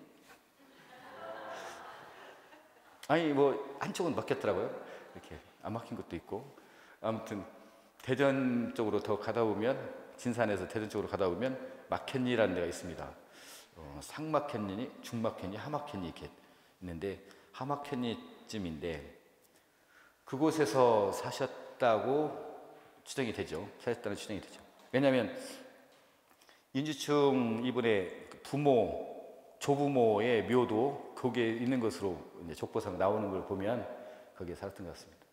아니 뭐 한쪽은 막혔더라고요. 이렇게 안 막힌 것도 있고 아무튼 대전 쪽으로 더 가다 보면 진산에서 대전 쪽으로 가다 보면 막혔니라는 데가 있습니다. 어, 상막혔니, 중막혔니, 하막혔니 이렇게 있는데 하막혔니쯤인데 그곳에서 사셨다고 추정이 되죠. 사셨다는 추정이 되죠. 왜냐하면 인주충 이분의 부모, 조부모의 묘도 거기에 있는 것으로 족보상 나오는 걸 보면 거기에 살았던 것 같습니다.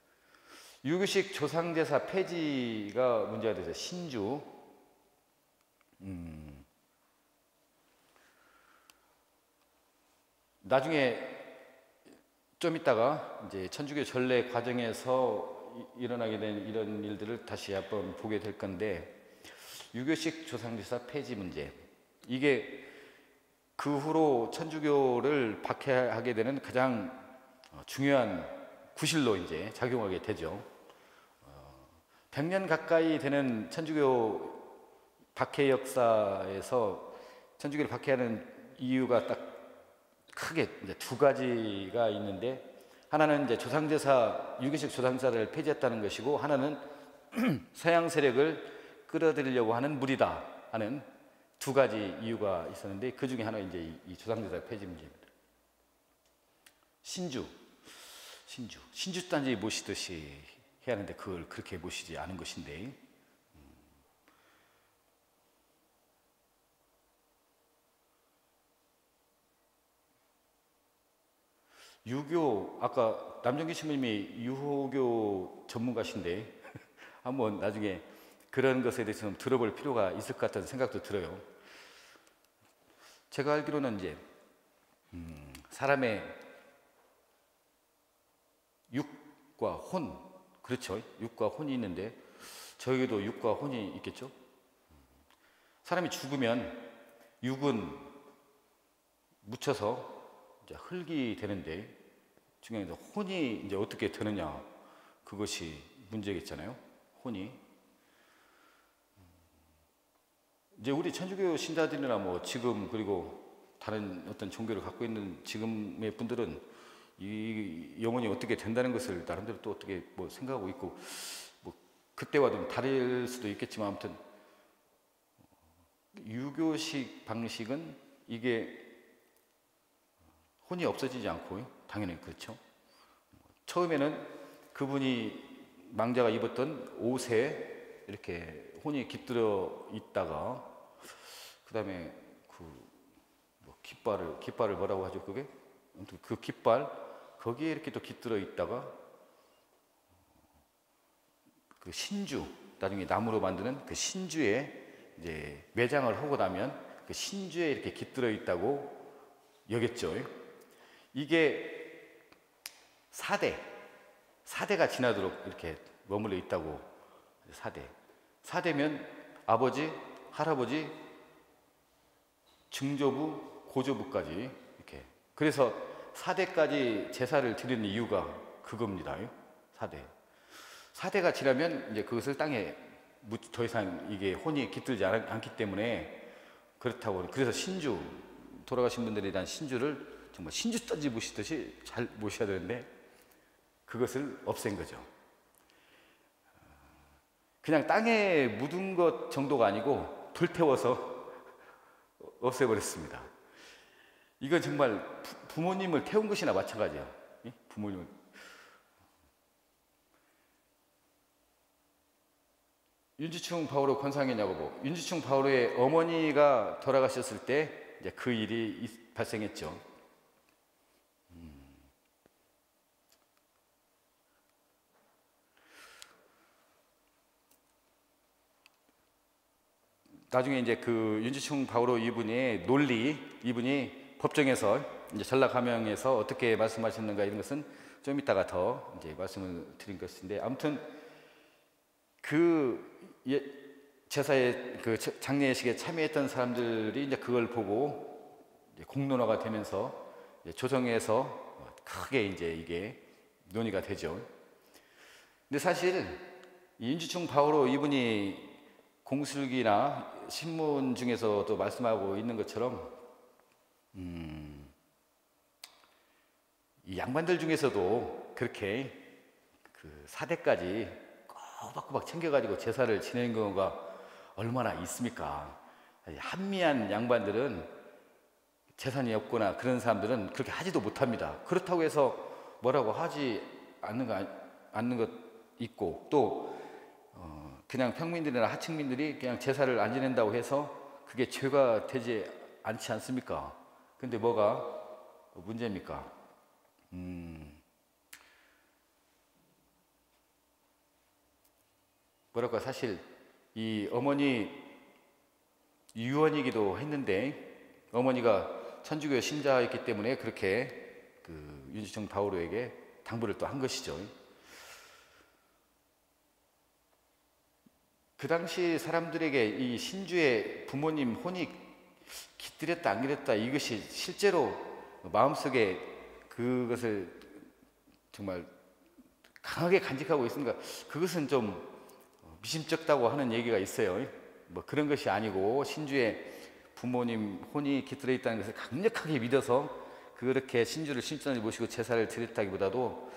유교식 조상제사 폐지가 문제가 돼서 신주. 음, 나중에 좀 있다가 이제 천주교 전례 과정에서 일어나게 된 이런 일들을 다시 한번 보게 될 건데 유교식 조상제사 폐지 문제. 이게 그 후로 천주교를 박해하게 되는 가장 중요한 구실로 이제 작용하게 되죠. 100년 가까이 되는 천주교 박해 역사에서 천주교를 박해하는 이유가 딱 크게 이제 두 가지가 있는데 하나는 이제 조상제사 유교식 조상제사를 폐지했다는 것이고 하나는 *clears throat* 서양 세력을 끌어들이려고 하는 무리다 하는 두 가지 이유가 있었는데 그 중에 하나 이제 이 조상제사 폐지 문제입니다. 신주, 신주, 신주 단지 모시듯이 해야 하는데 그걸 그렇게 모시지 않은 것인데 유교 아까 남정기 신부님이 유호교 전문가신데 *laughs* 한번 나중에 그런 것에 대해서 좀 들어볼 필요가 있을 것 같다는 생각도 들어요. 제가 알기로는 이제 음, 사람의 육과 혼 그렇죠. 육과 혼이 있는데 저에게도 육과 혼이 있겠죠. 사람이 죽으면 육은 묻혀서 이제 흙이 되는데 중요한 게 혼이 이제 어떻게 되느냐 그것이 문제겠잖아요. 혼이 이제 우리 천주교 신자들이나 뭐 지금 그리고 다른 어떤 종교를 갖고 있는 지금의 분들은 이 영혼이 어떻게 된다는 것을 나름대로 또 어떻게 뭐 생각하고 있고 뭐 그때와 좀 다를 수도 있겠지만 아무튼 유교식 방식은 이게 혼이 없어지지 않고 당연히 그렇죠. 처음에는 그분이 망자가 입었던 옷에 이렇게 혼이 깃들어 있다가 그다음에 그 뭐 깃발을 깃발을 뭐라고 하죠 그게 그 깃발 거기에 이렇게 또 깃들어 있다가 그 신주 나중에 나무로 만드는 그 신주에 이제 매장을 하고 나면 그 신주에 이렇게 깃들어 있다고 여겼죠. 이게 4대, 4대가 지나도록 이렇게 머물러 있다고 4대. 4대면 아버지, 할아버지, 증조부, 고조부까지 이렇게. 그래서 4대까지 제사를 드리는 이유가 그겁니다. 4대. 4대가 지나면 이제 그것을 땅에 더 이상 이게 혼이 깃들지 않기 때문에 그렇다고. 그래서 신주, 돌아가신 분들에 대한 신주를 정말 신주 던지 보시듯이 잘 모셔야 되는데 그것을 없앤 거죠. 그냥 땅에 묻은 것 정도가 아니고 불태워서 없애버렸습니다. 이건 정말 부, 모님을 태운 것이나 마찬가지야. 부모님을. 윤지충 바오로 권상현 야고보. 윤지충 바오로의 어머니가 돌아가셨을 때 이제 그 일이 발생했죠. 나중에 이제 그 윤지충 바오로 이분의 논리, 이분이 법정에서 이제 전락하명에서 어떻게 말씀하셨는가 이런 것은 좀 이따가 더 이제 말씀을 드린 것인데 아무튼 그 예, 제사에 그 장례식에 참여했던 사람들이 이제 그걸 보고 이제 공론화가 되면서 조정에서 크게 이제 이게 논의가 되죠. 근데 사실 윤지충 바오로 이분이 공술기나 신문 중에서도 말씀하고 있는 것처럼 음, 이 양반들 중에서도 그렇게 그 사대까지 꼬박꼬박 챙겨가지고 제사를 지내는 경우가 얼마나 있습니까? 한미한 양반들은 재산이 없거나 그런 사람들은 그렇게 하지도 못합니다. 그렇다고 해서 뭐라고 하지 않는 거, 않는 것 있고 또 그냥 평민들이나 하층민들이 그냥 제사를 안 지낸다고 해서 그게 죄가 되지 않지 않습니까? 근데 뭐가 문제입니까? 음, 뭐랄까 사실 이 어머니 유언이기도 했는데 어머니가 천주교 신자였기 때문에 그렇게 그 윤시청 바오로에게 당부를 또 한 것이죠. 그 당시 사람들에게 이 신주의 부모님 혼이 기들였다 안 기들였다 이것이 실제로 마음속에 그것을 정말 강하게 간직하고 있으니까 그것은 좀 미심쩍다고 하는 얘기가 있어요. 뭐 그런 것이 아니고 신주의 부모님 혼이 깃들어 있다는 것을 강력하게 믿어서 그렇게 신주를 신전에 모시고 제사를 드렸다기보다도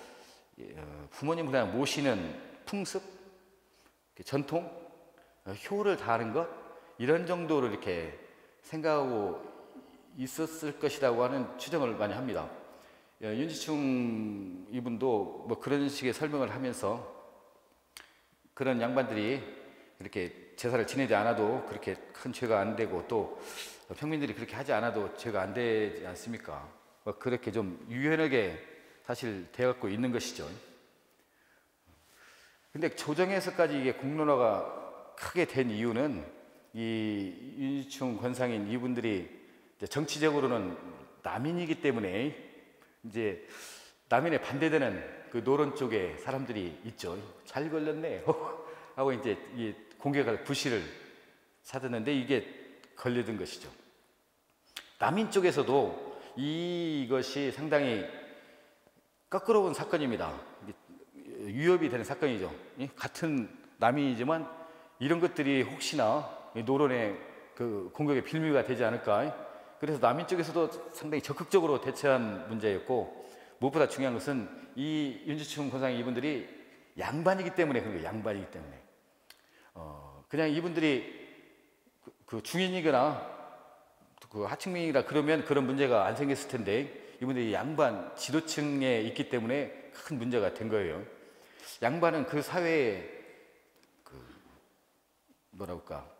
어, 부모님을 그냥 모시는 풍습, 전통, 어, 효를 다하는 것 이런 정도로 이렇게 생각하고 있었을 것이라고 하는 추정을 많이 합니다. 어, 윤지충 이분도 뭐 그런 식의 설명을 하면서 그런 양반들이 이렇게 제사를 지내지 않아도 그렇게 큰 죄가 안 되고 또 평민들이 그렇게 하지 않아도 죄가 안 되지 않습니까? 뭐 그렇게 좀 유연하게 사실 되었고 있는 것이죠. 근데 조정에서까지 이게 공론화가 크게 된 이유는 이 윤희충 권상인 이분들이 정치적으로는 남인이기 때문에 이제 남인에 반대되는 그 노론 쪽에 사람들이 있죠. 잘 걸렸네. *laughs* 하고 이제 이 공격할 부실을 찾았는데 이게 걸려든 것이죠. 남인 쪽에서도 이것이 상당히 온 사건입니다. 위협이 되는 사건이죠. 같은 남인이지만 이런 것들이 혹시나 노론의 그 공격의 빌미가 되지 않을까. 그래서 남인 쪽에서도 상당히 적극적으로 대처한 문제였고 무엇보다 중요한 것은 이 윤지충 권상 이분들이 양반이기 때문에 그런 거예요. 양반이기 때문에. 어, 그냥 이분들이 그, 그 중인이거나 그 하층민이라 그러면 그런 문제가 안 생겼을 텐데 이분들이 양반 지도층에 있기 때문에 큰 문제가 된 거예요. 양반은 그 사회에 그 뭐라 할까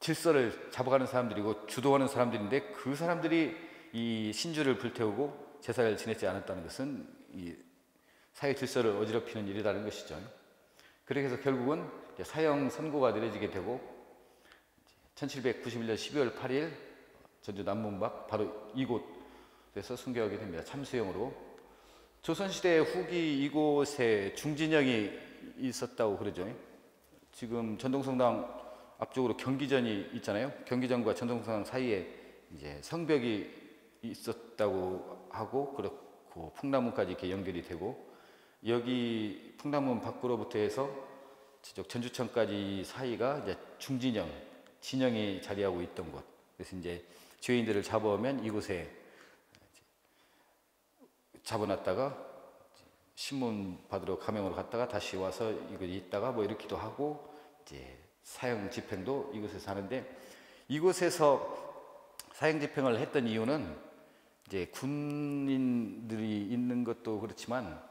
질서를 잡아가는 사람들이고 주도하는 사람들인데 그 사람들이 이 신주를 불태우고 제사를 지냈지 않았다는 것은 이 사회 질서를 어지럽히는 일이라는 것이죠. 그렇게 해서 결국은 사형 선고가 내려지게 되고 1791년 12월 8일 전주 남문박 바로 이곳에서 순교하게 됩니다. 참수형으로 조선시대 후기 이곳에 중진영이 있었다고 그러죠. 지금 전동성당 앞쪽으로 경기전이 있잖아요. 경기전과 전동성당 사이에 이제 성벽이 있었다고 하고 그렇고 풍남문까지 이렇게 연결이 되고 여기 풍남문 밖으로부터 해서 지적 전주천까지 사이가 이제 중진영, 진영이 자리하고 있던 곳. 그래서 이제 죄인들을 잡아오면 이곳에 잡아놨다가 신문 받으러 가명으로 갔다가 다시 와서 이거 있다가 뭐 이렇게도 하고 이제 사형 집행도 이곳에서 하는데 이곳에서 사형 집행을 했던 이유는 이제 군인들이 있는 것도 그렇지만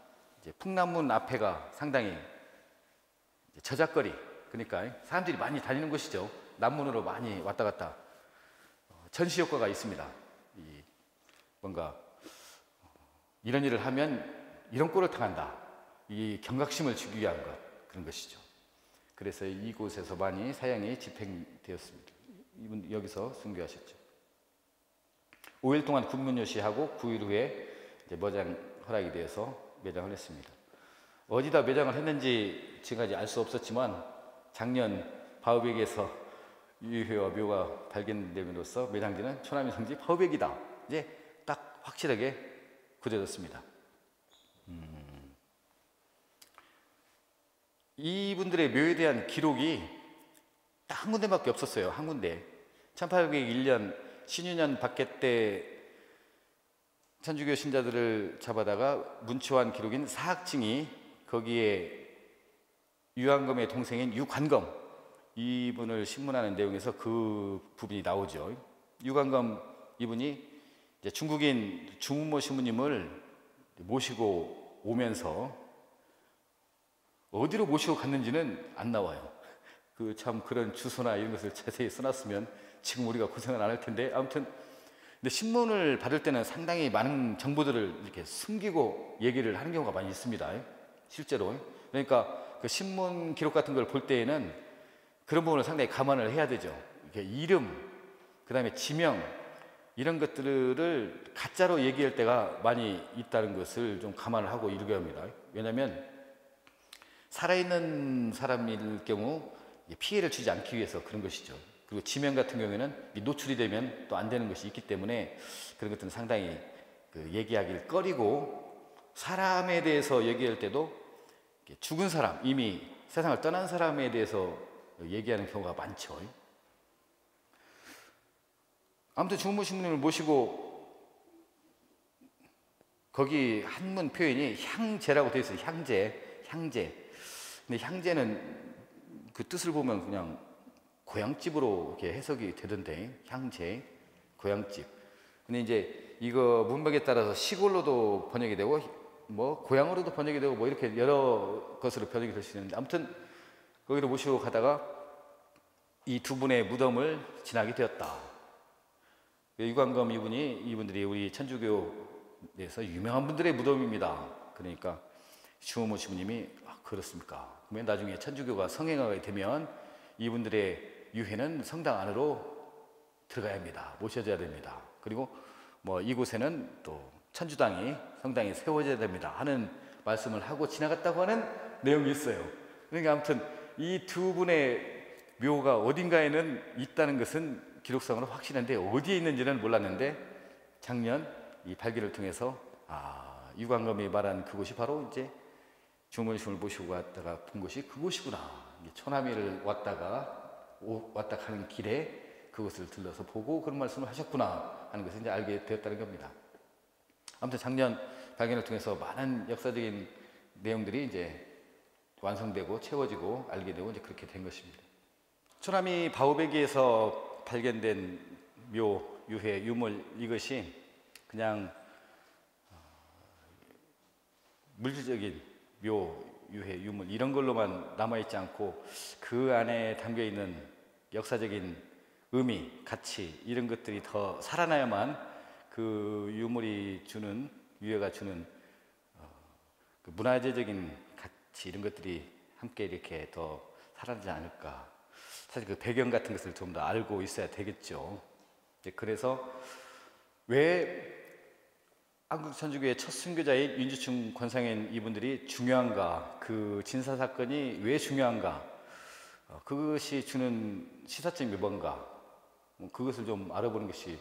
풍남문 앞에가 상당히 저작거리 그러니까 사람들이 많이 다니는 곳이죠. 남문으로 많이 왔다 갔다 어, 전시 효과가 있습니다. 뭔가 이런 일을 하면 이런 꼴을 당한다. 이 경각심을 주기 위한 것 그런 것이죠. 그래서 이곳에서 많이 사형이 집행되었습니다. 이분 여기서 순교하셨죠. 5일 동안 군문요시하고 9일 후에 머장 허락이 되어서 매장을 했습니다. 어디다 매장을 했는지 지금까지 알 수 없었지만 작년 바우백에서 유효와 묘가 발견됨으로써 매장지는 초남이 성지 바우백이다. 이제 딱 확실하게 굳어졌습니다. 음. 이분들의 묘에 대한 기록이 딱 한 군데밖에 없었어요. 한 군데. 1801년 신유년 밖에 때 천주교 신자들을 잡아다가 문초한 기록인 사학증이 거기에 유한검의 동생인 유관검 이분을 신문하는 내용에서 그 부분이 나오죠. 유관검 이분이 중국인 중무모 신부님을 모시고 오면서 어디로 모시고 갔는지는 안 나와요. 그 참 그런 주소나 이런 것을 자세히 써놨으면 지금 우리가 고생을 안 할 텐데 아무튼 근데 신문을 받을 때는 상당히 많은 정보들을 이렇게 숨기고 얘기를 하는 경우가 많이 있습니다. 실제로. 그러니까 그 신문 기록 같은 걸 볼 때에는 그런 부분을 상당히 감안을 해야 되죠. 이렇게 이름, 그 다음에 지명, 이런 것들을 가짜로 얘기할 때가 많이 있다는 것을 좀 감안을 하고 이르게 합니다. 왜냐하면 살아있는 사람일 경우 피해를 주지 않기 위해서 그런 것이죠. 그리고 지명 같은 경우에는 노출이 되면 또 안 되는 것이 있기 때문에 그런 것들은 상당히 그 얘기하기를 꺼리고 사람에 대해서 얘기할 때도 죽은 사람, 이미 세상을 떠난 사람에 대해서 얘기하는 경우가 많죠. 아무튼 주무신님을 모시고 거기 한문 표현이 향제라고 되어 있어요. 향제, 향제. 근데 향제는 그 뜻을 보면 그냥 고향집으로 이렇게 해석이 되던데 향제, 고향집. 근데 이제 이거 문맥에 따라서 시골로도 번역이 되고 뭐 고향으로도 번역이 되고 뭐 이렇게 여러 것으로 번역이 될 수 있는데 아무튼 거기로 모시고 가다가 이 두 분의 무덤을 지나게 되었다. 유관검 이분이 이분들이 우리 천주교에서 유명한 분들의 무덤입니다. 그러니까 주호모 주부님이 아, 그렇습니까? 그러면 나중에 천주교가 성행하게 되면 이분들의 유해는 성당 안으로 들어가야 합니다. 모셔져야 됩니다. 그리고 뭐 이곳에는 또 천주당이 성당이 세워져야 됩니다. 하는 말씀을 하고 지나갔다고 하는 내용이 있어요. 그러니까 아무튼 이 두 분의 묘가 어딘가에는 있다는 것은 기록상으로 확실한데 어디에 있는지는 몰랐는데 작년 이 발기를 통해서 아 유광검이 말한 그곳이 바로 이제 주문심을 모시고 갔다가 본 곳이 그곳이구나. 초남이를 왔다가 오, 왔다 가는 길에 그것을 들러서 보고 그런 말씀을 하셨구나 하는 것을 이제 알게 되었다는 겁니다. 아무튼 작년 발견을 통해서 많은 역사적인 내용들이 이제 완성되고 채워지고 알게 되고 이제 그렇게 된 것입니다. 초남이 바우베기에서 발견된 묘, 유해, 유물 이것이 그냥 어, 물질적인 묘, 유해, 유물 이런 걸로만 남아있지 않고 그 안에 담겨 있는 역사적인 의미, 가치 이런 것들이 더 살아나야만 그 유물이 주는 유해가 주는 어, 그 문화재적인 가치 이런 것들이 함께 이렇게 더 살아나지 않을까. 사실 그 배경 같은 것을 좀 더 알고 있어야 되겠죠. 그래서 왜 한국 천주교의 첫 순교자인 윤주충 권상현 이분들이 중요한가? 그 진사 사건이 왜 중요한가? 어, 그것이 주는 시사점이 뭔가? 뭐 그것을 좀 알아보는 것이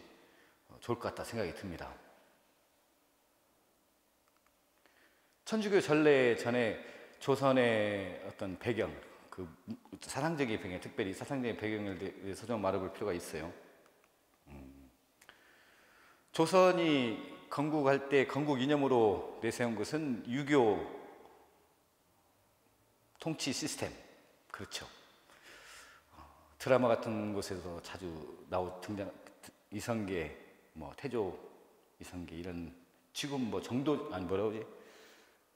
좋을 것 같다 생각이 듭니다. 천주교 전례 전에 조선의 어떤 배경, 그 사상적인 배경, 특별히 사상적인 배경에 대해서 좀 알아볼 필요가 있어요. 음. 조선이 건국할 때 건국 이념으로 내세운 것은 유교 통치 시스템. 그렇죠. 어, 드라마 같은 곳에서 자주 나오 등장 이성계, 뭐 태조 이성계 이런 지금 뭐 정도 아니 뭐라고 지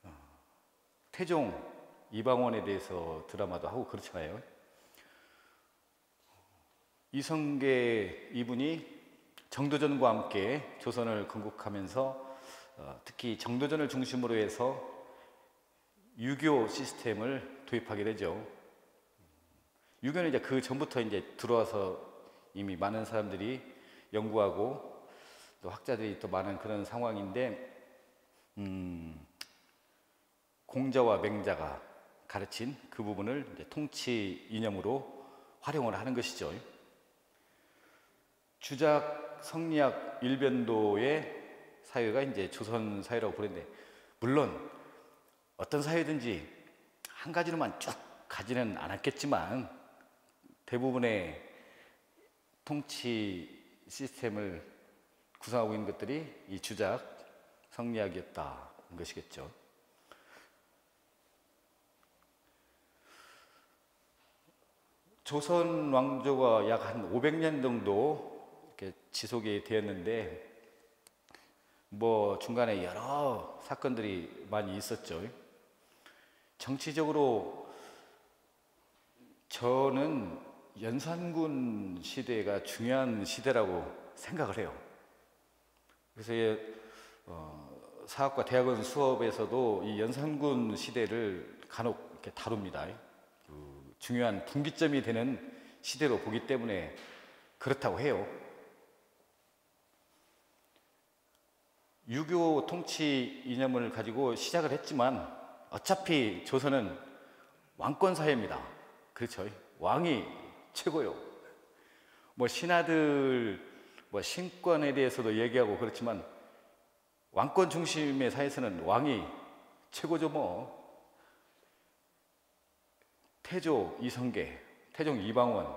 어, 태종 이방원에 대해서 드라마도 하고 그렇잖아요. 이성계 이분이 정도전과 함께 조선을 건국하면서 어, 특히 정도전을 중심으로 해서 유교 시스템을 도입하게 되죠. 유교는 이제 그 전부터 이제 들어와서 이미 많은 사람들이 연구하고 또 학자들이 또 많은 그런 상황인데 음, 공자와 맹자가 가르친 그 부분을 통치 이념으로 활용을 하는 것이죠. 주작 성리학 일변도의 사회가 이제 조선 사회라고 부르는데 물론 어떤 사회든지 한 가지로만 쭉 가지는 않았겠지만 대부분의 통치 시스템을 구성하고 있는 것들이 이 주작 성리학이었다는 것이겠죠. 조선 왕조가 약 한 500년 정도 지속이 되었는데 뭐 중간에 여러 사건들이 많이 있었죠. 정치적으로 저는 연산군 시대가 중요한 시대라고 생각을 해요. 그래서 어, 사학과 대학원 수업에서도 이 연산군 시대를 간혹 이렇게 다룹니다. 그 중요한 분기점이 되는 시대로 보기 때문에 그렇다고 해요. 유교 통치 이념을 가지고 시작을 했지만 어차피 조선은 왕권 사회입니다. 그렇죠. 왕이 최고요. 뭐 신하들 뭐 신권에 대해서도 얘기하고 그렇지만 왕권 중심의 사회에서는 왕이 최고죠 뭐. 태조 이성계, 태종 이방원,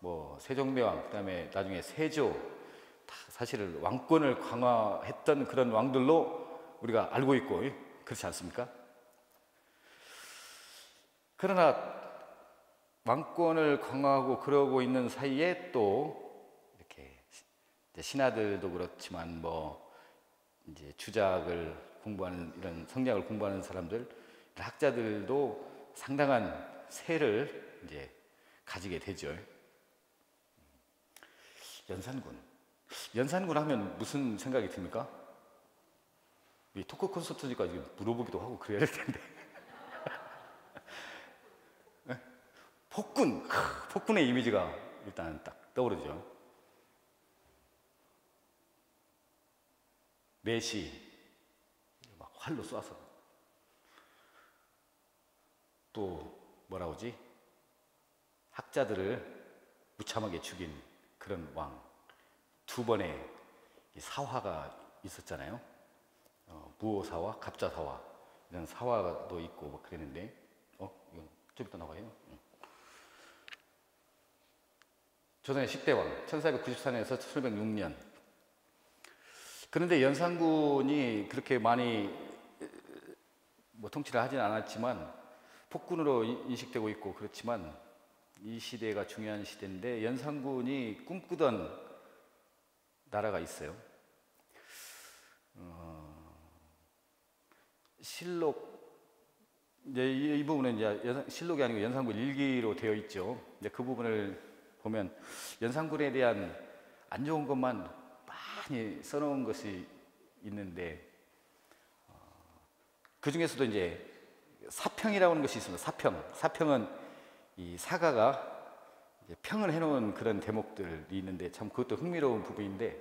뭐 세종대왕, 그다음에 나중에 세조 다 사실은 왕권을 강화했던 그런 왕들로 우리가 알고 있고 그렇지 않습니까? 그러나 왕권을 강화하고 그러고 있는 사이에 또 이렇게 신하들도 그렇지만 뭐 이제 주작을 공부하는 이런 성경을 공부하는 사람들 학자들도 상당한 새를 이제 가지게 되죠. 연산군. 연산군 하면 무슨 생각이 듭니까? 이 토크 콘서트니까 물어보기도 하고 그래야 될 텐데. *laughs* 폭군, 폭군의 이미지가 일단 딱 떠오르죠. 매시, 막 활로 쏴서. 또 뭐라 오지? 학자들을 무참하게 죽인 그런 왕. 두 번의 사화가 있었잖아요. 어, 무호사화, 갑자사화. 이런 사화도 있고 뭐 그랬는데, 어, 좀 이따 나와요. 응. 조선의 10대 왕, 1494년에서 1706년. 그런데 연산군이 그렇게 많이 뭐 통치를 하진 않았지만 폭군으로 인식되고 있고 그렇지만 이 시대가 중요한 시대인데 연산군이 꿈꾸던 나라가 있어요. 어, 실록 이제 이, 이 부분은 이제 연, 실록이 아니고 연산군 일기로 되어 있죠. 이제 그 부분을 보면 연산군에 대한 안 좋은 것만 많이 써놓은 것이 있는데 어, 그 중에서도 이제 사평이라고 하는 것이 있습니다. 사평. 사평은 이 사가가 평을 해놓은 그런 대목들이 있는데 참 그것도 흥미로운 부분인데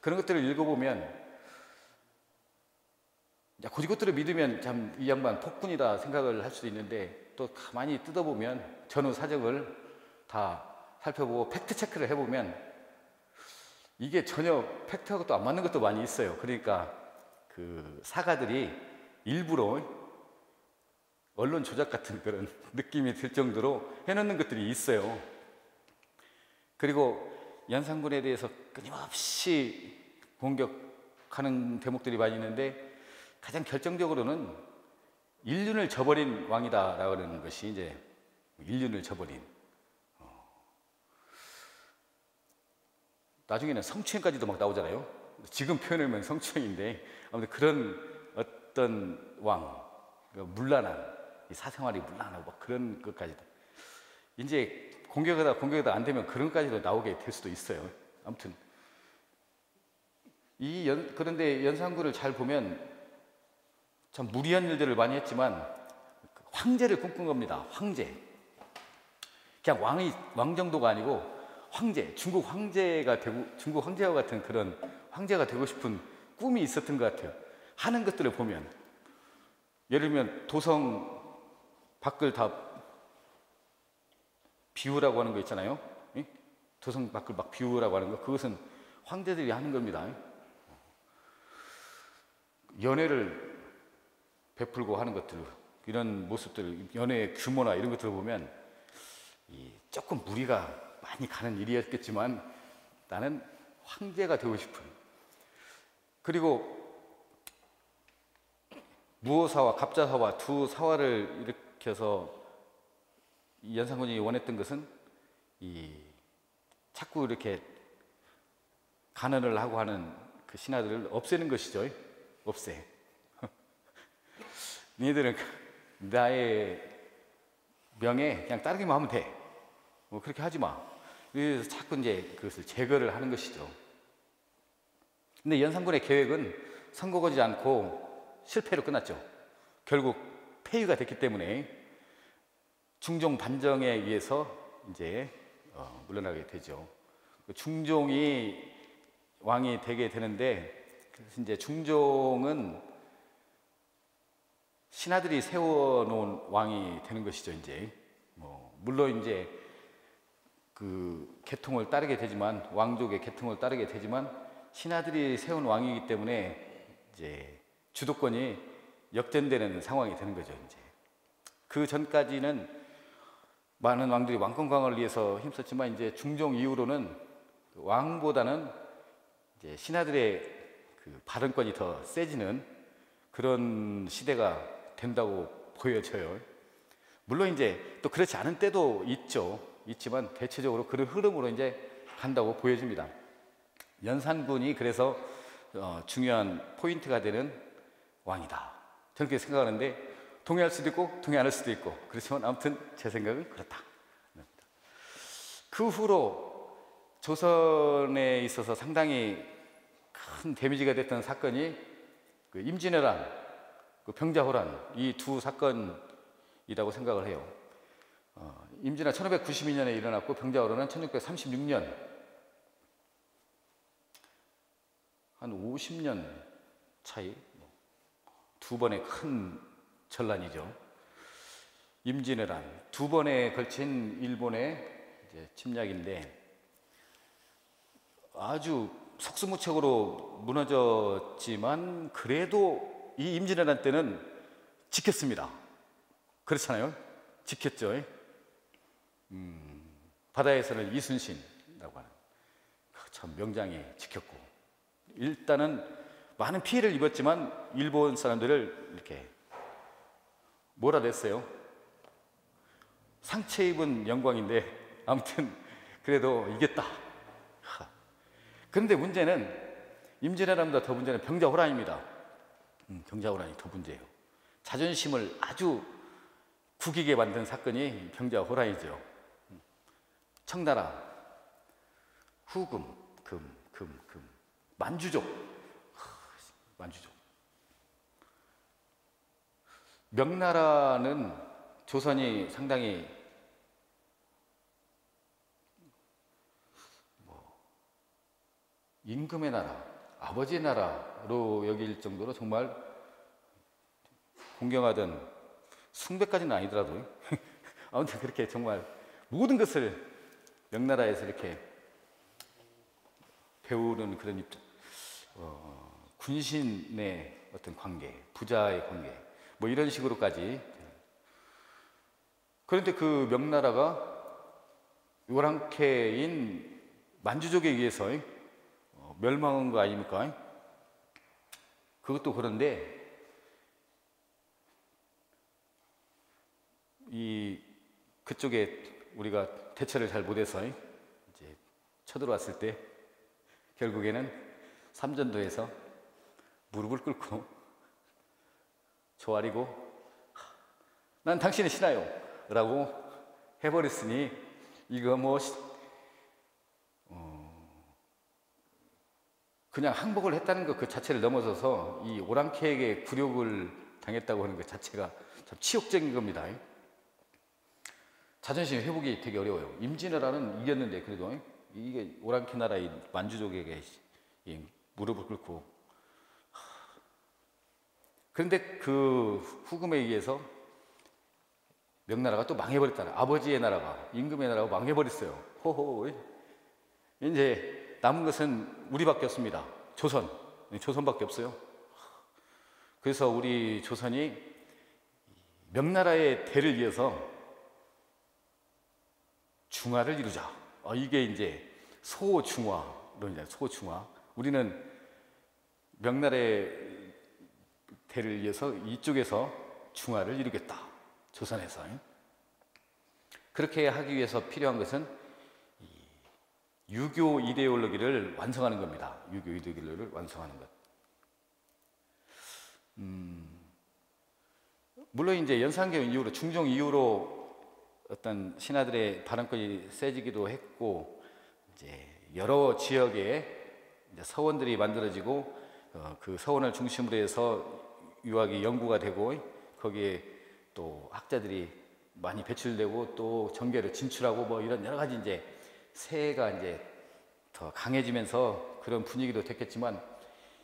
그런 것들을 읽어보면 고지 것들을 믿으면 참 이 양반 폭군이다 생각을 할 수도 있는데 또 가만히 뜯어보면 전후 사정을 다 살펴보고 팩트 체크를 해보면 이게 전혀 팩트하고 또 안 맞는 것도 많이 있어요. 그러니까 그 사가들이 일부러 언론 조작 같은 그런 *laughs* 느낌이 들 정도로 해놓는 것들이 있어요. 그리고 연산군에 대해서 끊임없이 공격하는 대목들이 많이 있는데 가장 결정적으로는 인륜을 저버린 왕이다라고 하는 것이 이제 인륜을 저버린 어. 나중에는 성추행까지도 막 나오잖아요. 지금 표현하면 성추행인데 아무튼 그런 어떤 왕, 그 물란한 사생활이 물란하고 그런 것까지도 이제 공격하다 공격하다 안 되면 그런 것까지도 나오게 될 수도 있어요. 아무튼 이 연, 그런데 연산군을 잘 보면 참 무리한 일들을 많이 했지만 황제를 꿈꾼 겁니다. 황제. 그냥 왕이 왕 정도가 아니고 황제, 중국 황제가 되고 중국 황제와 같은 그런 황제가 되고 싶은 꿈이 있었던 것 같아요. 하는 것들을 보면 예를 들면 도성 밖을 다 비우라고 하는 거 있잖아요. 도성 밖을 막 비우라고 하는 거. 그것은 황제들이 하는 겁니다. 연애를 베풀고 하는 것들, 이런 모습들, 연애의 규모나 이런 것들을 보면 조금 무리가 많이 가는 일이었겠지만 나는 황제가 되고 싶은. 그리고 무호사와 갑자사와 두 사화를 그래서 연산군이 원했던 것은 이 자꾸 이렇게 간언을 하고 하는 그 신하들을 없애는 것이죠. 없애. *laughs* 너희들은 나의 명예 그냥 따르기만 하면 돼. 뭐 그렇게 하지 마. 그래서 자꾸 이제 그것을 제거를 하는 것이죠. 근데 연산군의 계획은 성공하지 않고 실패로 끝났죠. 결국 폐위가 됐기 때문에 중종 반정에 의해서 이제 어, 물러나게 되죠. 그 중종이 왕이 되게 되는데 그래서 이제 중종은 신하들이 세워놓은 왕이 되는 것이죠. 이제 뭐 물론 이제 그 계통을 따르게 되지만 왕족의 계통을 따르게 되지만 신하들이 세운 왕이기 때문에 이제 주도권이 역전되는 상황이 되는 거죠. 이제 그 전까지는 많은 왕들이 왕권 강화를 위해서 힘썼지만 이제 중종 이후로는 왕보다는 이제 신하들의 그 발언권이 더 세지는 그런 시대가 된다고 보여져요. 물론 이제 또 그렇지 않은 때도 있죠. 있지만 대체적으로 그런 흐름으로 이제 간다고 보여집니다. 연산군이 그래서 어, 중요한 포인트가 되는 왕이다. 저는 그렇게 생각하는데 동의할 수도 있고 동의 안 할 수도 있고 그렇지만 아무튼 제 생각은 그렇다. 그 후로 조선에 있어서 상당히 큰 데미지가 됐던 사건이 그 임진왜란, 그 병자호란 이 두 사건이라고 생각을 해요. 어, 임진왜란 1592년에 일어났고 병자호란은 1636년 한 50년 차이 두 번의 큰 전란이죠. 임진왜란 두 번에 걸친 일본의 침략인데 아주 속수무책으로 무너졌지만 그래도 이 임진왜란 때는 지켰습니다. 그렇잖아요. 지켰죠. 음, 바다에서는 이순신이라고 하는 그참 명장이 지켰고 일단은 많은 피해를 입었지만 일본 사람들을 이렇게 몰아냈어요. 상처 입은 영광인데 아무튼 그래도 이겼다. 그런데 문제는 임진왜란보다 더 문제는 병자호란입니다. 음, 병자호란이 더 문제예요. 자존심을 아주 구기게 만든 사건이 병자호란이죠. 음, 청나라, 후금, 금, 금, 금, 만주족, 만주족. 명나라는 조선이 상당히 임금의 나라, 아버지의 나라로 여길 정도로 정말 공경하던 숭배까지는 아니더라도 *laughs* 아무튼 그렇게 정말 모든 것을 명나라에서 이렇게 배우는 그런 입장, 어, 군신의 어떤 관계, 부자의 관계, 뭐 이런 식으로까지. 그런데 그 명나라가 요랑케인 만주족에 의해서 멸망한 거 아닙니까? 그것도 그런데 이 그쪽에 우리가 대처를 잘 못해서 이제 쳐들어왔을 때 결국에는 삼전도에서 무릎을 꿇고 조아리고 난 당신의 신하요 라고 해버렸으니 이거 뭐 그냥 항복을 했다는 것 그 자체를 넘어서서 이 오랑캐에게 굴욕을 당했다고 하는 것 자체가 참 치욕적인 겁니다. 자존심 회복이 되게 어려워요. 임진왜란은 이겼는데 그래도 이게 오랑캐 나라의 만주족에게 무릎을 꿇고 그런데 그 후금에 의해서 명나라가 또 망해버렸잖아요. 아버지의 나라가 임금의 나라가 망해버렸어요. 호호 이제 남은 것은 우리밖에 없습니다. 조선. 조선밖에 없어요. 그래서 우리 조선이 명나라의 대를 위해서 중화를 이루자. 어, 이게 이제 소중화론이잖아요. 소중화. 우리는 명나라의 대를 위해서 이쪽에서 중화를 이루겠다. 조선에서. 그렇게 하기 위해서 필요한 것은 유교 이데올로기를 완성하는 겁니다. 유교 이데올로기를 완성하는 것. 음, 물론 이제 연산경 이후로 중종 이후로 어떤 신하들의 발언권이 세지기도 했고 이제 여러 지역에 서원들이 만들어지고 어, 그 서원을 중심으로 해서 유학이 연구가 되고 거기에 또 학자들이 많이 배출되고 또 정계로 진출하고 뭐 이런 여러 가지 이제 세가 이제 더 강해지면서 그런 분위기도 됐겠지만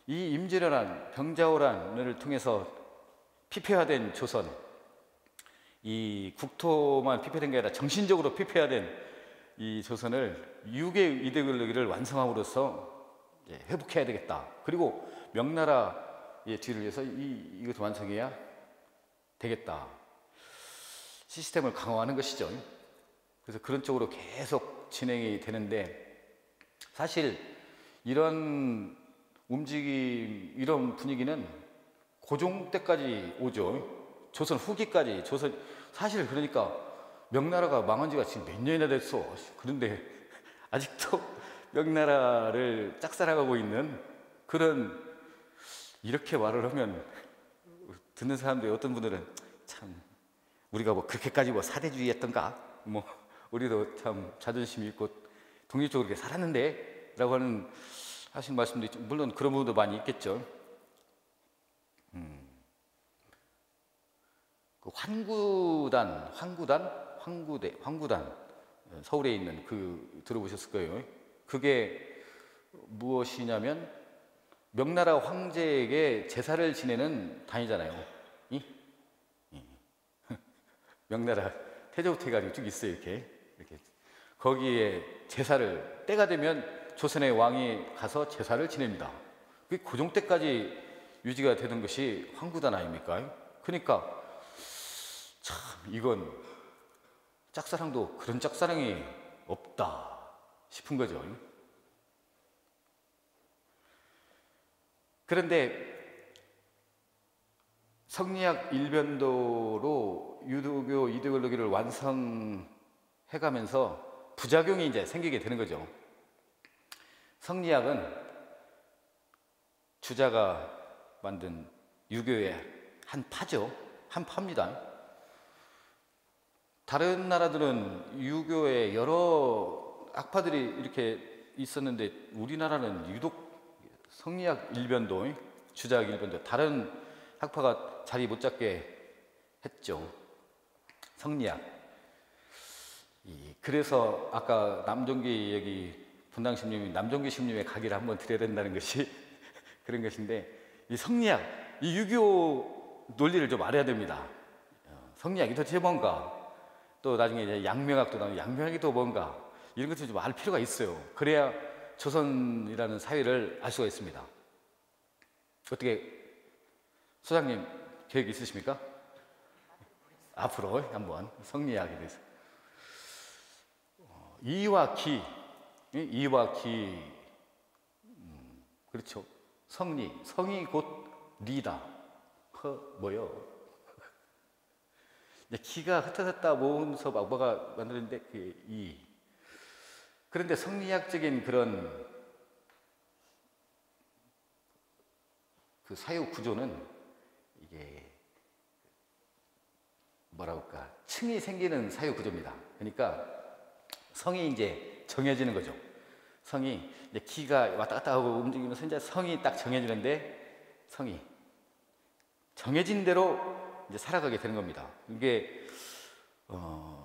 이 임진왜란, 병자호란을 통해서 피폐화된 조선, 이 국토만 피폐된 게 아니라 정신적으로 피폐화된 이 조선을 유괴 이데올로기를 완성함으로써 회복해야 되겠다. 그리고 명나라 의 뒤를 위해서 이, 이것도 완성해야 되겠다. 시스템을 강화하는 것이죠. 그래서 그런 쪽으로 계속 진행이 되는데 사실 이런 움직임, 이런 분위기는 고종 때까지 오죠. 조선 후기까지. 조선, 사실 그러니까 명나라가 망한 지가 지금 몇 년이나 됐어. 그런데 *laughs* 아직도 명나라를 짝사랑하고 있는 그런 이렇게 말을 하면 듣는 사람들이 어떤 분들은 참 우리가 뭐 그렇게까지 뭐 사대주의 했던가 뭐 우리도 참 자존심 있고 독립적으로 이렇게 살았는데 라고 하는 하신 말씀도 있죠. 물론 그런 부분도 많이 있겠죠. 음. 그 환구단, 환구단, 황구대, 황구단 서울에 있는 그 들어보셨을 거예요. 그게 무엇이냐면 명나라 황제에게 제사를 지내는 단이잖아요. 이? 이. *laughs* 명나라 해가지고 쭉 있어요 이렇게 이렇게 거기에 제사를 때가 되면 조선의 왕이 가서 제사를 지냅니다. 그게 고종 때까지 유지가 되는 것이 황구단 아닙니까? 그러니까 참 이건 짝사랑도 그런 짝사랑이 없다 싶은 거죠. 그런데 성리학 일변도로 유도교 이데올로기를 완성해가면서 부작용이 이제 생기게 되는 거죠. 성리학은 주자가 만든 유교의 한 파죠. 한 파입니다. 다른 나라들은 유교에 여러 악파들이 이렇게 있었는데 우리나라는 유독 성리학 일변도, 주자학 일변도 다른 학파가 자리 못 잡게 했죠. 성리학. 그래서 아까 남종기 여기 분당심님이 남종기 심님의 가기를 한번 드려야 된다는 것이 *laughs* 그런 것인데 이 성리학, 이 유교 논리를 좀 알아야 됩니다. 어, 성리학이 도대체 뭔가? 또 나중에 양명학도 나오면 양명학이 또 뭔가? 이런 것을 좀알 필요가 있어요. 그래야 조선이라는 사회를 알 수가 있습니다. 어떻게 소장님 계획 있으십니까? 앞으로 한번 성리학에 대해서 어, 이와 기, 이와 기, 음, 그렇죠. 성리, 성이 곧 리다. 허, 뭐요? *laughs* 기가 흩어졌다 모으면서 뭐가 만드는데 그 이. 그런데 성리학적인 그런 그 사유 구조는 이게 뭐라 할까 층이 생기는 사유 구조입니다. 그러니까 성이 이제 정해지는 거죠. 성이 이제 기가 왔다 갔다 하고 움직이면서 이제 성이 딱 정해지는데 성이 정해진 대로 이제 살아가게 되는 겁니다. 이게 어,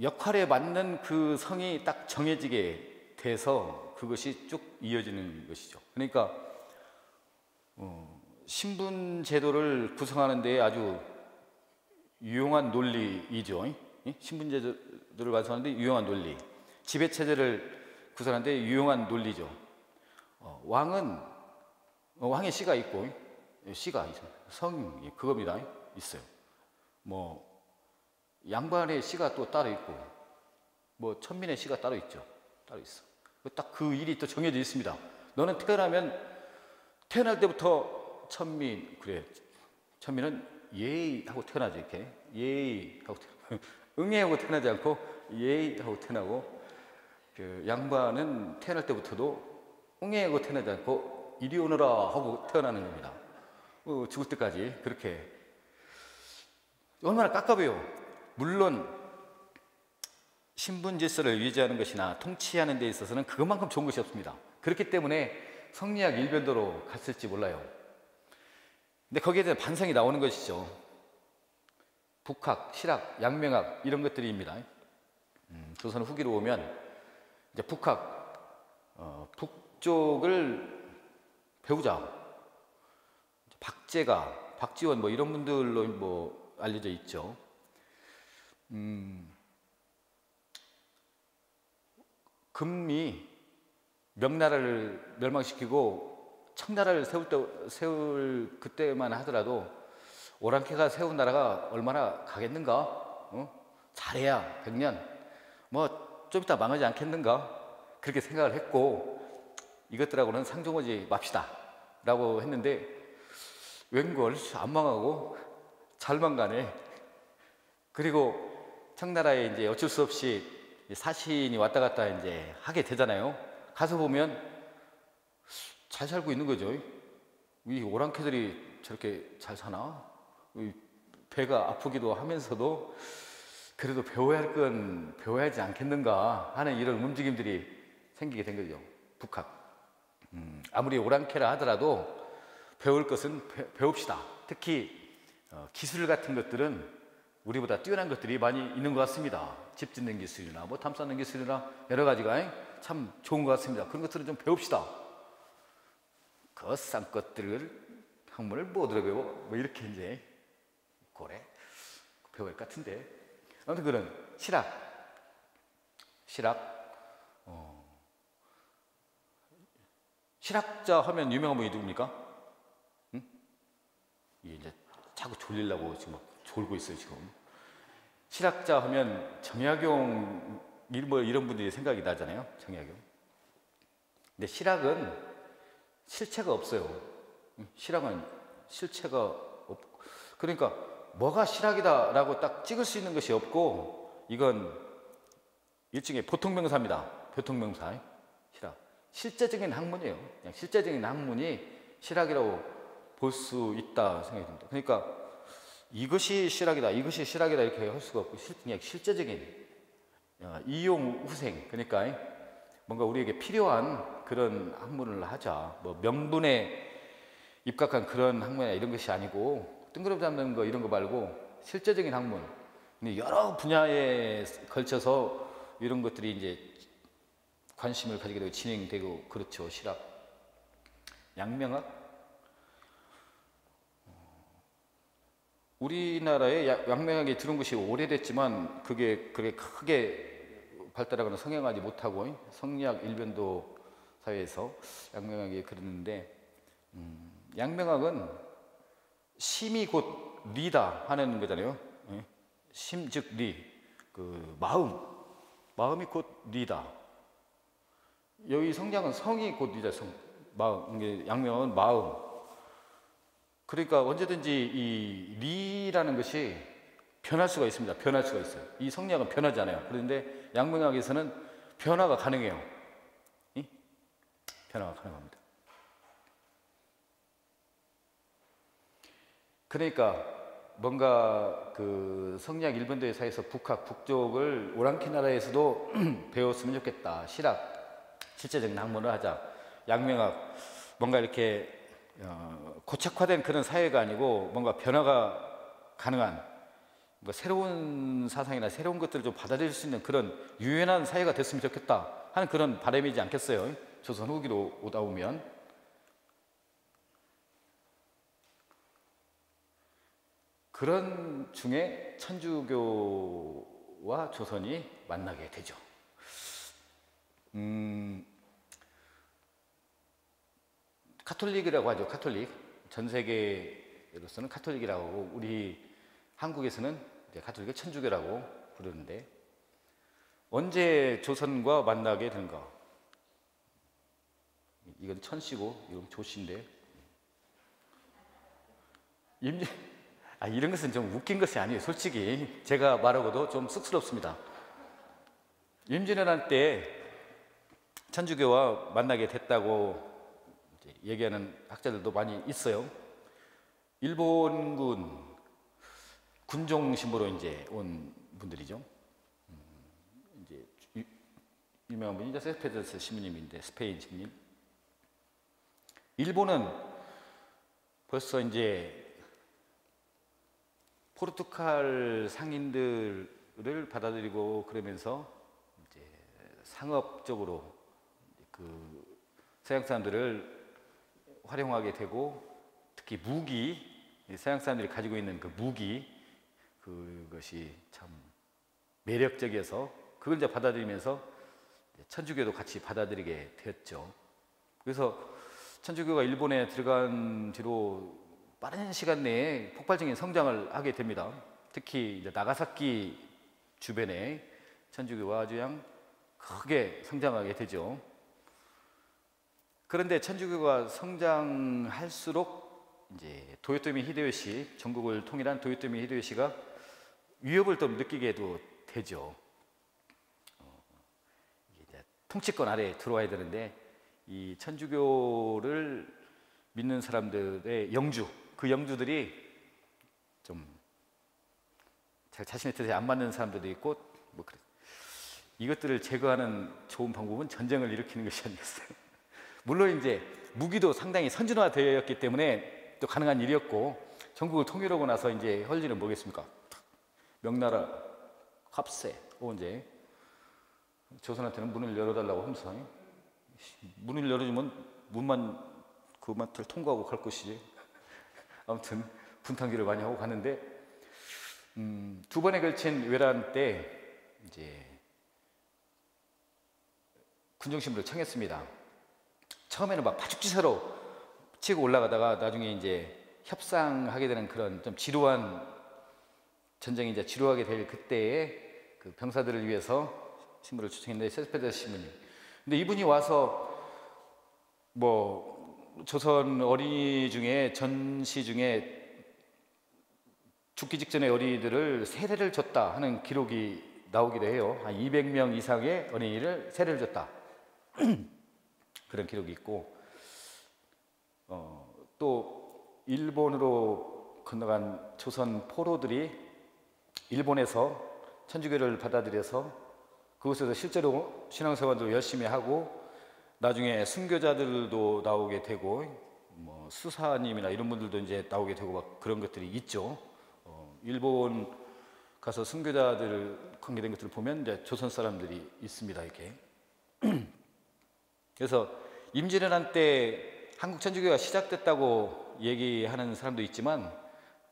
역할에 맞는 그 성이 딱 정해지게 돼서 그것이 쭉 이어지는 것이죠. 그러니까 어, 신분 제도를 구성하는 데 아주 유용한 논리이죠. 신분 제도를 완성하는 데 유용한 논리. 지배 체제를 구성하는 데 유용한 논리죠. 어, 왕은 어, 왕의 씨가 있고 씨가 성 그겁니다. 있어요. 뭐 양반의 씨가 또 따로 있고 뭐 천민의 씨가 따로 있죠. 따로 있어. 딱 그 일이 또 정해져 있습니다. 너는 태어나면 태어날 때부터 천민 그래 천민은 예의 하고 태어나지 이렇게 예의 하고 태어나 *laughs* 응애하고 태어나지 않고 예의 하고 태어나고 그 양반은 태어날 때부터도 응애하고 태어나지 않고 이리 오너라 하고 태어나는 겁니다. 어, 죽을 때까지 그렇게 얼마나 깝깝해요. 물론 신분 질서를 유지하는 것이나 통치하는 데 있어서는 그것만큼 좋은 것이 없습니다. 그렇기 때문에 성리학 일변도로 갔을지 몰라요. 근데 거기에 대한 반성이 나오는 것이죠. 북학, 실학, 양명학 이런 것들입니다. 음, 조선 후기로 오면 이제 북학, 어, 북쪽을 배우자. 박재가, 박지원 뭐 이런 분들로 뭐 알려져 있죠. 음, 금이 명나라를 멸망시키고 청나라를 세울 때 세울 그때만 하더라도 오랑캐가 세운 나라가 얼마나 가겠는가? 어? 잘해야 백년 뭐 좀 이따 망하지 않겠는가? 그렇게 생각을 했고 이것들하고는 상종하지 맙시다 라고 했는데 웬걸 안 망하고 잘만 가네. 그리고 청나라에 이제 어쩔 수 없이 사신이 왔다 갔다 이제 하게 되잖아요. 가서 보면 잘 살고 있는 거죠. 이 오랑캐들이 저렇게 잘 사나? 이 배가 아프기도 하면서도 그래도 배워야 할 건 배워야 하지 않겠는가 하는 이런 움직임들이 생기게 된 거죠. 북학. 음, 아무리 오랑캐라 하더라도 배울 것은 배, 배웁시다. 특히 어, 기술 같은 것들은 우리보다 뛰어난 것들이 많이 있는 것 같습니다. 집 짓는 기술이나 뭐 탐사는 기술이나 여러 가지가 참 좋은 것 같습니다. 그런 것들을 좀 배웁시다. 그싼 것들을 학문을 뭐들어 배워? 뭐 이렇게 이제 고래 배울 것 같은데 아무튼 그런 실학, 실학, 어, 실학자 하면 유명한 분이 누굽니까? 응? 이제 자꾸 졸리려고 지금 막 졸고 있어요 지금. 실학자 하면 정약용 뭐 이런 분들이 생각이 나잖아요. 정약용. 근데 실학은 실체가 없어요. 실학은 실체가 없고 그러니까 뭐가 실학이다라고 딱 찍을 수 있는 것이 없고 이건 일종의 보통 명사입니다. 보통 명사 실학. 실제적인 학문이에요. 그냥 실제적인 학문이 실학이라고 볼 수 있다 생각이 듭니다. 그러니까 이것이 실학이다, 이것이 실학이다 이렇게 할 수가 없고 그냥 실제적인 어, 이용 후생. 그러니까 뭔가 우리에게 필요한 그런 학문을 하자. 뭐 명분에 입각한 그런 학문이나 이런 것이 아니고 뜬구름 잡는 거 이런 거 말고 실제적인 학문. 여러 분야에 걸쳐서 이런 것들이 이제 관심을 가지게 되고 진행되고 그렇죠. 실학 양명학 우리나라에 양명학이 들은 것이 오래됐지만 그게 그게 크게 발달하거나 성행하지 못하고 성리학 일변도 사회에서 양명학이 그러는데 음, 양명학은 심이 곧 리다 하는 거잖아요. 예? 심즉 리, 그 마음, 마음이 곧 리다. 여기 성장은 성이 곧 리다, 성, 마음, 양명은 마음. 그러니까 언제든지 이 리라는 것이 변할 수가 있습니다. 변할 수가 있어요. 이 성리학은 변하잖아요. 그런데 양명학에서는 변화가 가능해요. 이? 변화가 가능합니다. 그러니까 뭔가 그 성리학 일본도의 사이에서 북학, 북쪽을 오랑캐 나라에서도 *clears throat* 배웠으면 좋겠다. 실학, 실제적인 학문을 하자. 양명학, 뭔가 이렇게 어, 고착화된 그런 사회가 아니고 뭔가 변화가 가능한 뭐 새로운 사상이나 새로운 것들을 좀 받아들일 수 있는 그런 유연한 사회가 됐으면 좋겠다 하는 그런 바람이지 않겠어요? 조선 후기로 오다 보면. 그런 중에 천주교와 조선이 만나게 되죠. 음, 카톨릭이라고 하죠. 카톨릭. 전 세계로서는 카톨릭이라고 하고 우리 한국에서는 카톨릭을 천주교라고 부르는데 언제 조선과 만나게 되는가? 이건 천씨고 이건 조씨인데 임진 아, 이런 것은 좀 웃긴 것이 아니에요. 솔직히 제가 말하고도 좀 쑥스럽습니다. 임진왜란 때 천주교와 만나게 됐다고 얘기하는 학자들도 많이 있어요. 일본군 군종 신부로 이제 온 분들이죠. 음, 이제 유명한 분이 이제 세페드스 신부님인데 스페인 신부님. 일본은 벌써 이제 포르투갈 상인들을 받아들이고 그러면서 이제 상업적으로 그 서양 사람들을 활용하게 되고 특히 무기 이 서양 사람들이 가지고 있는 그 무기 그것이 참 매력적이어서 그걸 이제 받아들이면서 천주교도 같이 받아들이게 되었죠. 그래서 천주교가 일본에 들어간 뒤로 빠른 시간 내에 폭발적인 성장을 하게 됩니다. 특히 나가사키 주변에 천주교가 아주 그냥 크게 성장하게 되죠. 그런데 천주교가 성장할수록 이제 도요토미 히데요시 전국을 통일한 도요토미 히데요시가 위협을 좀 느끼게도 되죠. 어, 통치권 아래에 들어와야 되는데 이 천주교를 믿는 사람들의 영주 그 영주들이 좀 자신의 뜻에 안 맞는 사람들도 있고 뭐 그래. 이것들을 제거하는 좋은 방법은 전쟁을 일으키는 것이 아니겠어요. 물론 이제 무기도 상당히 선진화되었기 때문에 또 가능한 일이었고 전국을 통일하고 나서 이제 할 일은 뭐겠습니까? 명나라 합세 언제 조선한테는 문을 열어달라고 하면서 문을 열어주면 문만 그만을 통과하고 갈 것이지. 아무튼 분탕질을 많이 하고 갔는데 음, 두 번에 걸친 외란 때 이제 군중신문을 청했습니다. 처음에는 막 파죽지세로 치고 올라가다가 나중에 이제 협상하게 되는 그런 좀 지루한 전쟁이 이제 지루하게 될 그때에 그 병사들을 위해서 신문을 추천했는데 세스페드 신문이. 근데 이분이 와서 뭐 조선 어린이 중에 전시 중에 죽기 직전의 어린이들을 세례를 줬다 하는 기록이 나오기도 해요. 한 200명 이상의 어린이를 세례를 줬다. *clears throat* 그런 기록이 있고 어, 또 일본으로 건너간 조선 포로들이 일본에서 천주교를 받아들여서 그곳에서 실제로 신앙생활도 열심히 하고 나중에 순교자들도 나오게 되고 뭐 수사님이나 이런 분들도 이제 나오게 되고 막 그런 것들이 있죠. 어, 일본 가서 순교자들 관계된 것들을 보면 이제 조선 사람들이 있습니다. 이렇게. *clears throat* 그래서 임진왜란 때 한국 천주교가 시작됐다고 얘기하는 사람도 있지만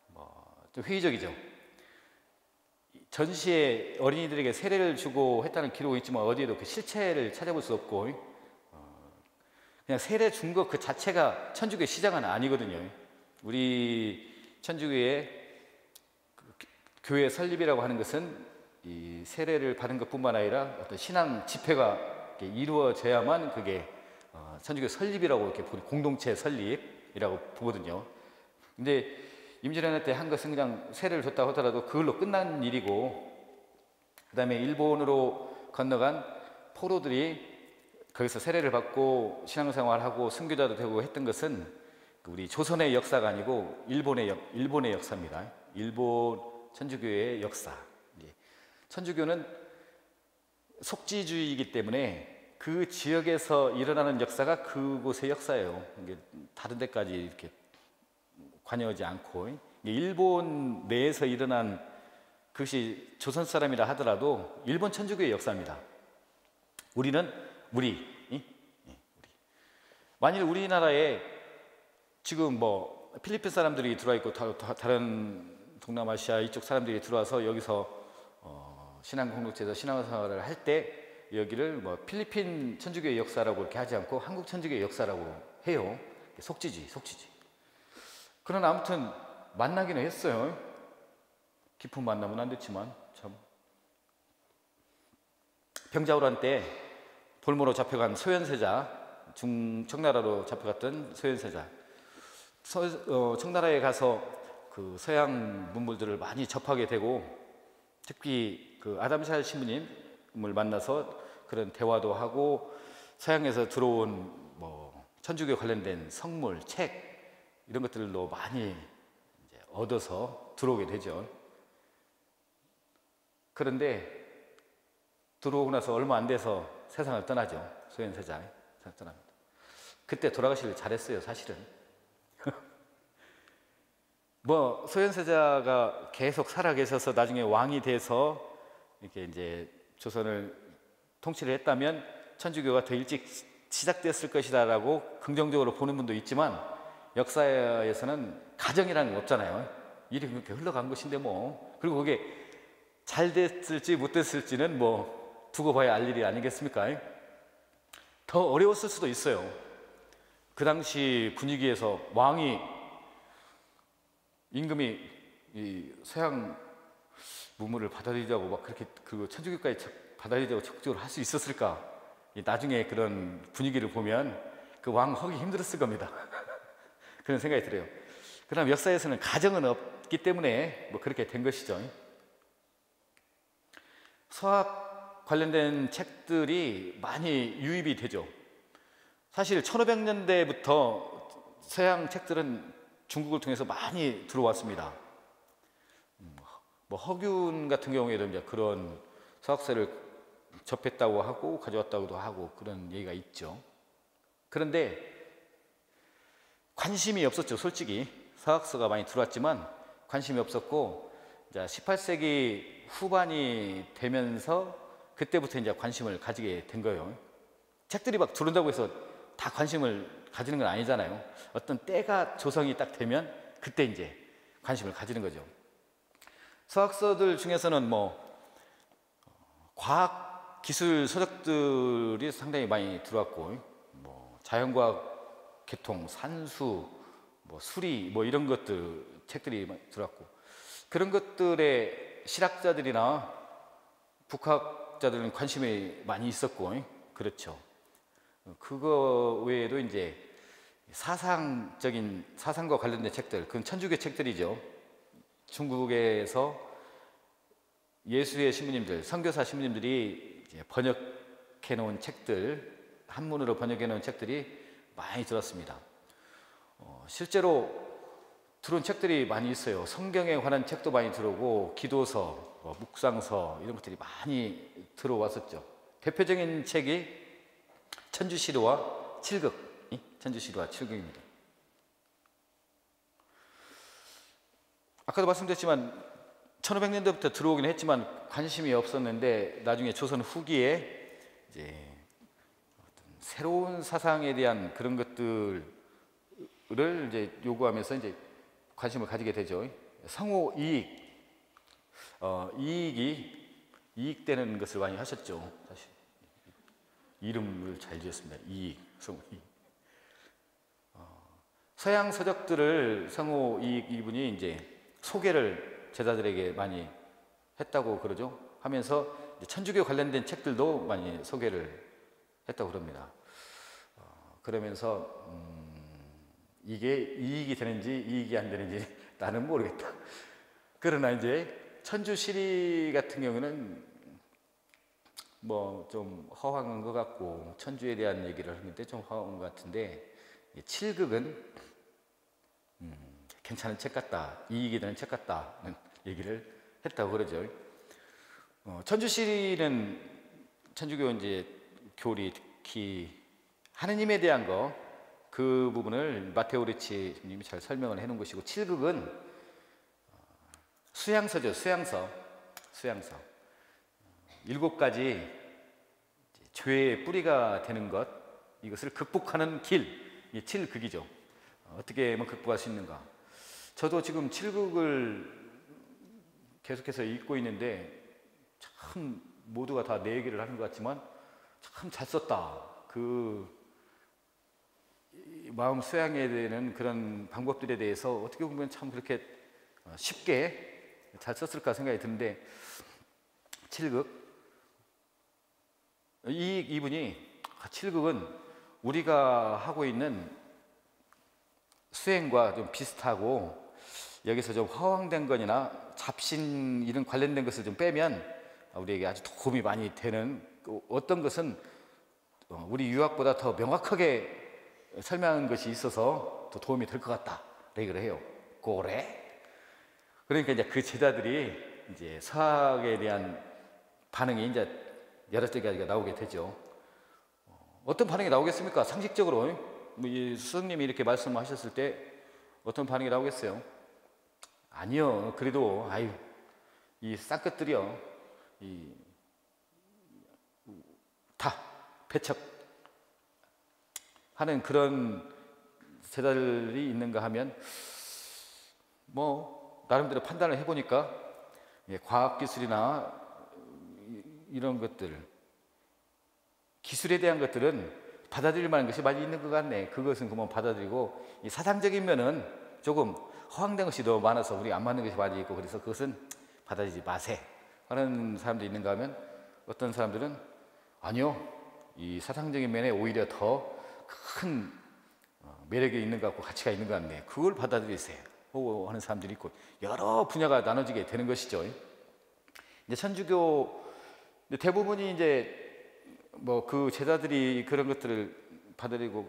뭐 좀 회의적이죠. 전시에 어린이들에게 세례를 주고 했다는 기록이 있지만 어디에도 그 실체를 찾아볼 수 없고 어, 그냥 세례 준 것 그 자체가 천주교의 시작은 아니거든요. 우리 천주교의 그 교회 설립이라고 하는 것은 이 세례를 받은 것뿐만 아니라 어떤 신앙 집회가 이루어져야만 그게 어, 천주교 설립이라고 이렇게 공동체 설립이라고 보거든요. 근데 임진왜란 때 한 것은 그냥 세례를 줬다고 하더라도 그걸로 끝난 일이고 그 다음에 일본으로 건너간 포로들이 거기서 세례를 받고 신앙생활하고 순교자도 되고 했던 것은 우리 조선의 역사가 아니고 일본의 역, 일본의 역사입니다. 일본 천주교의 역사. 천주교는 속지주의이기 때문에 그 지역에서 일어나는 역사가 그곳의 역사예요. 다른 데까지 이렇게 관여하지 않고 일본 내에서 일어난 그것이 조선 사람이라 하더라도 일본 천주교의 역사입니다. 우리는 우리, 우리. 만일 우리나라에 지금 뭐 필리핀 사람들이 들어와 있고 다른 동남아시아 이쪽 사람들이 들어와서 여기서 어 신앙 공동체에서 신앙생활을 할 때 여기를 뭐 필리핀 천주교의 역사라고 이렇게 하지 않고 한국 천주교의 역사라고 해요. 속지지, 속지지. 그러나 아무튼 만나기는 했어요. 깊은 만남은 안 됐지만 참 병자호란 때 볼모로 잡혀간 소현세자 중 청나라로 잡혀갔던 소현세자 서, 어, 청나라에 가서 그 서양 문물들을 많이 접하게 되고 특히 그 아담샬 신부님을 만나서 그런 대화도 하고 서양에서 들어온 뭐 천주교 관련된 성물, 책 이런 것들로 많이 얻어서 들어오게 되죠. 그런데 들어오고 나서 얼마 안 돼서 세상을 떠나죠. 소현세자 떠납니다. 그때 돌아가시길 잘했어요, 사실은. *laughs* 뭐 소현세자가 계속 살아 계셔서 나중에 왕이 돼서 이렇게 이제 조선을 통치를 했다면 천주교가 더 일찍 시작됐을 것이다라고 긍정적으로 보는 분도 있지만 역사에서는 가정이라는 게 없잖아요. 일이 그렇게 흘러간 것인데 뭐 그리고 그게 잘 됐을지 못 됐을지는 뭐 두고 봐야 알 일이 아니겠습니까? 더 어려웠을 수도 있어요. 그 당시 분위기에서 왕이 임금이 이 서양 문물을 받아들이자고 막 그렇게 그 천주교까지 받아들이자고 적극적으로 할 수 있었을까? 나중에 그런 분위기를 보면 그왕 하기 힘들었을 겁니다. *laughs* 그런 생각이 들어요. 그럼 역사에서는 가정은 없기 때문에 뭐 그렇게 된 것이죠. 서학 관련된 책들이 많이 유입이 되죠. 사실 1500년대부터 서양 책들은 중국을 통해서 많이 들어왔습니다. 음, 뭐 허균 같은 경우에도 이제 그런 서학서를 접했다고 하고 가져왔다고도 하고 그런 얘기가 있죠. 그런데 관심이 없었죠, 솔직히. 서학서가 많이 들어왔지만 관심이 없었고, 이제 18세기 후반이 되면서 그때부터 이제 관심을 가지게 된 거예요. 책들이 막 들어온다고 해서 다 관심을 가지는 건 아니잖아요. 어떤 때가 조성이 딱 되면 그때 이제 관심을 가지는 거죠. 서학서들 중에서는 뭐 과학 기술 서적들이 상당히 많이 들어왔고 뭐 자연과학 계통 산수 뭐 수리 뭐 이런 것들 책들이 들어왔고 그런 것들에 실학자들이나 북학자들은 관심이 많이 있었고 그렇죠. 그거 외에도 이제 사상적인 사상과 관련된 책들, 그건 천주교 책들이죠. 중국에서 예수의 신부님들, 선교사 신부님들이 번역해 놓은 책들, 한문으로 번역해 놓은 책들이 많이 들었습니다. 어, 실제로 들어온 책들이 많이 있어요. 성경에 관한 책도 많이 들어오고, 기도서, 뭐 묵상서 이런 것들이 많이 들어왔었죠. 대표적인 책이 천주시루와 칠극, 천주시루와 칠극입니다. 아까도 말씀드렸지만 1500년대부터 들어오긴 했지만 관심이 없었는데 나중에 조선 후기에 이제 새로운 사상에 대한 그런 것들을 이제 요구하면서 이제 관심을 가지게 되죠. 상호 이익, 어, 이익이 이익되는 것을 많이 하셨죠. 사실. 이름을 잘 지었습니다. 이익, 성우 이익. 어, 서양 서적들을 성우 이익 이분이 이제 소개를 제자들에게 많이 했다고 그러죠. 하면서 천주교 관련된 책들도 많이 소개를 했다고 그럽니다. 어, 그러면서 음, 이게 이익이 되는지 이익이 안 되는지 *laughs* 나는 모르겠다. 그러나 이제 천주시리 같은 경우는 뭐 좀 허황한 것 같고 천주에 대한 얘기를 하는데 좀 허황한 것 같은데 칠극은 음, 괜찮은 책 같다 이익이 되는 책 같다는 얘기를 했다고 그러죠. 어, 천주시리는 천주교 이제 교리 특히 하느님에 대한 거 그 부분을 마테오 리치 님이 잘 설명을 해놓은 것이고 칠극은 어, 수양서죠 수양서 수양서 일곱 가지 죄의 뿌리가 되는 것, 이것을 극복하는 길, 이 칠극이죠. 어떻게 하면 극복할 수 있는가? 저도 지금 칠극을 계속해서 읽고 있는데 참 모두가 다 내 얘기를 하는 것 같지만 참 잘 썼다. 그 마음 수양해야 되는 그런 방법들에 대해서 어떻게 보면 참 그렇게 쉽게 잘 썼을까 생각이 드는데 칠극 이 이분이 7극은 우리가 하고 있는 수행과 좀 비슷하고 여기서 좀 허황된 거나 잡신 이런 관련된 것을 좀 빼면 우리에게 아주 도움이 많이 되는 그 어떤 것은 우리 유학보다 더 명확하게 설명한 것이 있어서 더 도움이 될 것 같다. 얘기를 해요. 고래. 그러니까 이제 그 제자들이 이제 사학에 대한 반응이 이제 여러 가지가 나오게 되죠. 어떤 반응이 나오겠습니까? 상식적으로 뭐 스님이 이렇게 말씀하셨을 때 어떤 반응이 나오겠어요? 아니요. 그래도 아유 이 쌍끝들이요. 이 다 배척 하는 그런 세달이 있는가 하면 뭐 나름대로 판단을 해보니까 예, 과학기술이나 이런 것들 기술에 대한 것들은 받아들일 만한 것이 많이 있는 것 같네. 그것은 그만 받아들이고 이 사상적인 면은 조금 허황된 것이 더 많아서 우리 안 맞는 것이 많이 있고 그래서 그것은 받아들이지 마세. 하는 사람도 있는가 하면 어떤 사람들은 아니요 이 사상적인 면에 오히려 더큰 어, 매력이 있는 것 같고 가치가 있는 것 같네. 그걸 받아들이세요. 하는 사람들이 있고 여러 분야가 나눠지게 되는 것이죠. 이제 천주교 대부분이 이제 뭐 그 제자들이 그런 것들을 받아들이고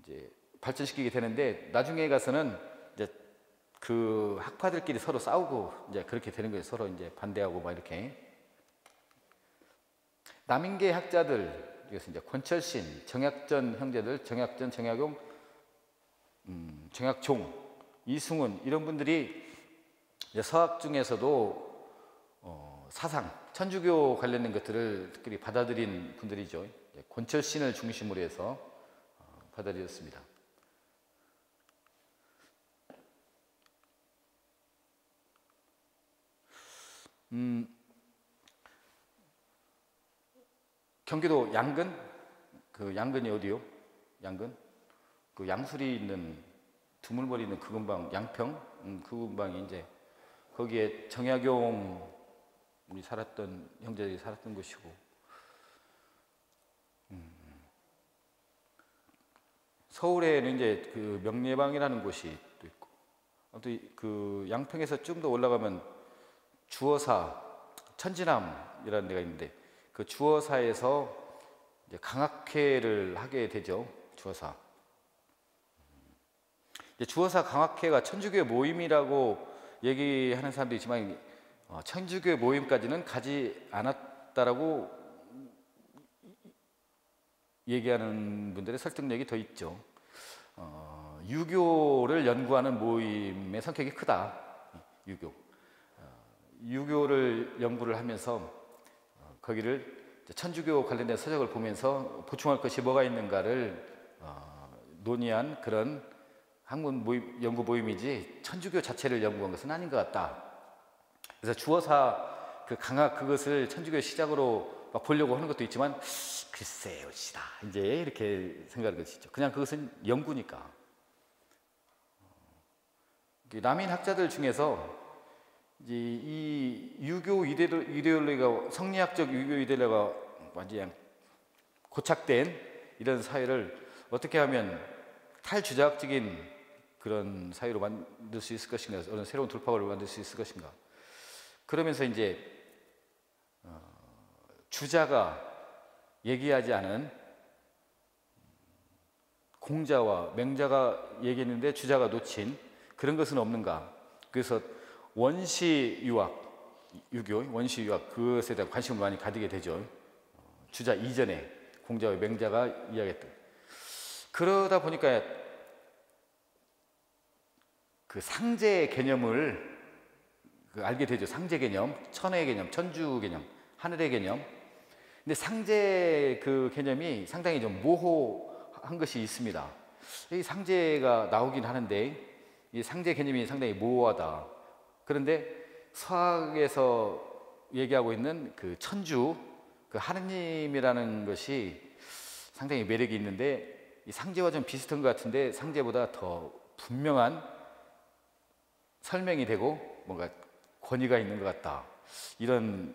이제 발전시키게 되는데 나중에 가서는 그 학파들끼리 서로 싸우고 이제 그렇게 되는 거예요. 서로 이제 반대하고 막 이렇게. 남인계 학자들 이것은 이제 권철신, 정약전 형제들, 정약전, 정약용, 음, 정약종, 이승훈 이런 분들이 서학 중에서도 어, 사상, 천주교 관련된 것들을 특별히 받아들인 분들이죠. 권철신을 중심으로 해서 어, 받아들였습니다. 음, 경기도 양근? 그 양근이 어디요? 양근? 그 양수리 있는 두물머리 있는 그 근방 양평? 음, 그 근방이 이제 거기에 정약용 우리 살았던 형제들이 살았던 곳이고. 음, 서울에는 이제 그 명례방이라는 곳이 또 있고. 그 양평에서 좀 더 올라가면 주어사 천지남이라는 데가 있는데 그 주어사에서 강학회를 하게 되죠. 주어사. 주어사 강학회가 천주교 모임이라고 얘기하는 사람도 있지만 어, 천주교 모임까지는 가지 않았다라고 얘기하는 분들의 설득력이 더 있죠. 어, 유교를 연구하는 모임의 성격이 크다. 유교. 유교를 연구를 하면서 어, 거기를 천주교 관련된 서적을 보면서 보충할 것이 뭐가 있는가를 어, 논의한 그런 학문 모임, 연구 모임이지 천주교 자체를 연구한 것은 아닌 것 같다. 그래서 주어사 그 강학 그것을 천주교 시작으로 보려고 하는 것도 있지만 글쎄요, 시다. 이제 이렇게 생각하는 것이죠. 그냥 그것은 연구니까. 어, 남인 학자들 중에서 이제 이 유교 이데올로기가 성리학적 유교 이데올로기가 완전히 고착된 이런 사회를 어떻게 하면 탈주자학적인 그런 사회로 만들 수 있을 것인가, 어느 새로운 돌파구를 만들 수 있을 것인가. 그러면서 이제 어, 주자가 얘기하지 않은 공자와 맹자가 얘기했는데 주자가 놓친 그런 것은 없는가. 그래서 원시 유학, 유교, 원시 유학 그것에 대한 관심을 많이 가지게 되죠. 주자 이전에 공자와 맹자가 이야기했던. 그러다 보니까 그 상제 개념을 그 알게 되죠. 상제 개념, 천의 개념, 천주 개념, 하늘의 개념. 근데 상제 그 개념이 상당히 좀 모호한 것이 있습니다. 이 상제가 나오긴 하는데 이 상제 개념이 상당히 모호하다. 그런데 서학에서 얘기하고 있는 그 천주, 그 하느님이라는 것이 상당히 매력이 있는데 이 상제와 좀 비슷한 것 같은데 상제보다 더 분명한 설명이 되고 뭔가 권위가 있는 것 같다. 이런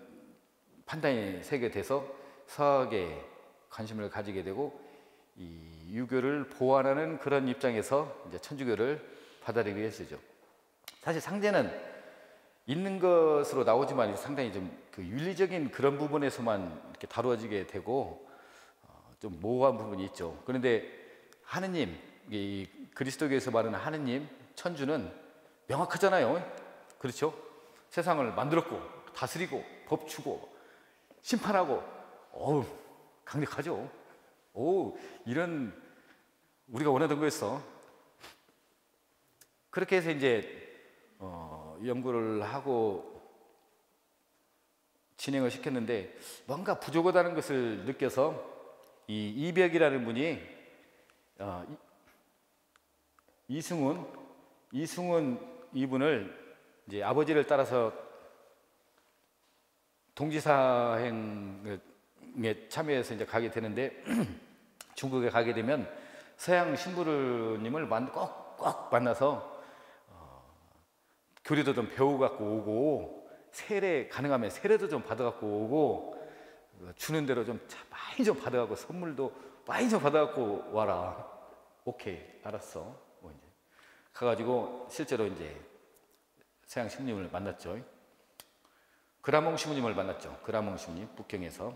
판단이 세게 돼서 서학에 관심을 가지게 되고 이 유교를 보완하는 그런 입장에서 이제 천주교를 받아들이게 했죠. 사실 상제는 있는 것으로 나오지만 상당히 좀 그 윤리적인 그런 부분에서만 이렇게 다루어지게 되고 어, 좀 모호한 부분이 있죠. 그런데 하느님, 이 그리스도교에서 말하는 하느님, 천주는 명확하잖아요. 그렇죠? 세상을 만들었고 다스리고 법 주고 심판하고 어우 강력하죠. 오 이런 우리가 원하던 거였어. 그렇게 해서 이제 어, 연구를 하고 진행을 시켰는데 뭔가 부족하다는 것을 느껴서 이 이백이라는 분이 어, 이, 이승훈 이승훈 이분을 이제 아버지를 따라서 동지사행에 참여해서 이제 가게 되는데 *clears throat* 중국에 가게 되면 서양 신부님을 꼭 꼭 만나서 어, 교리도 좀 배우 갖고 오고 세례 가능하면 세례도 좀 받아 갖고 오고 어, 주는 대로 좀 많이 좀 받아 갖고 선물도 많이 좀 받아 갖고 와라. 오케이, 알았어. 뭐 이제 가가지고 실제로 이제 서양 신부님을 만났죠. 그라몽 신부님을 만났죠. 그라몽 신부님 북경에서.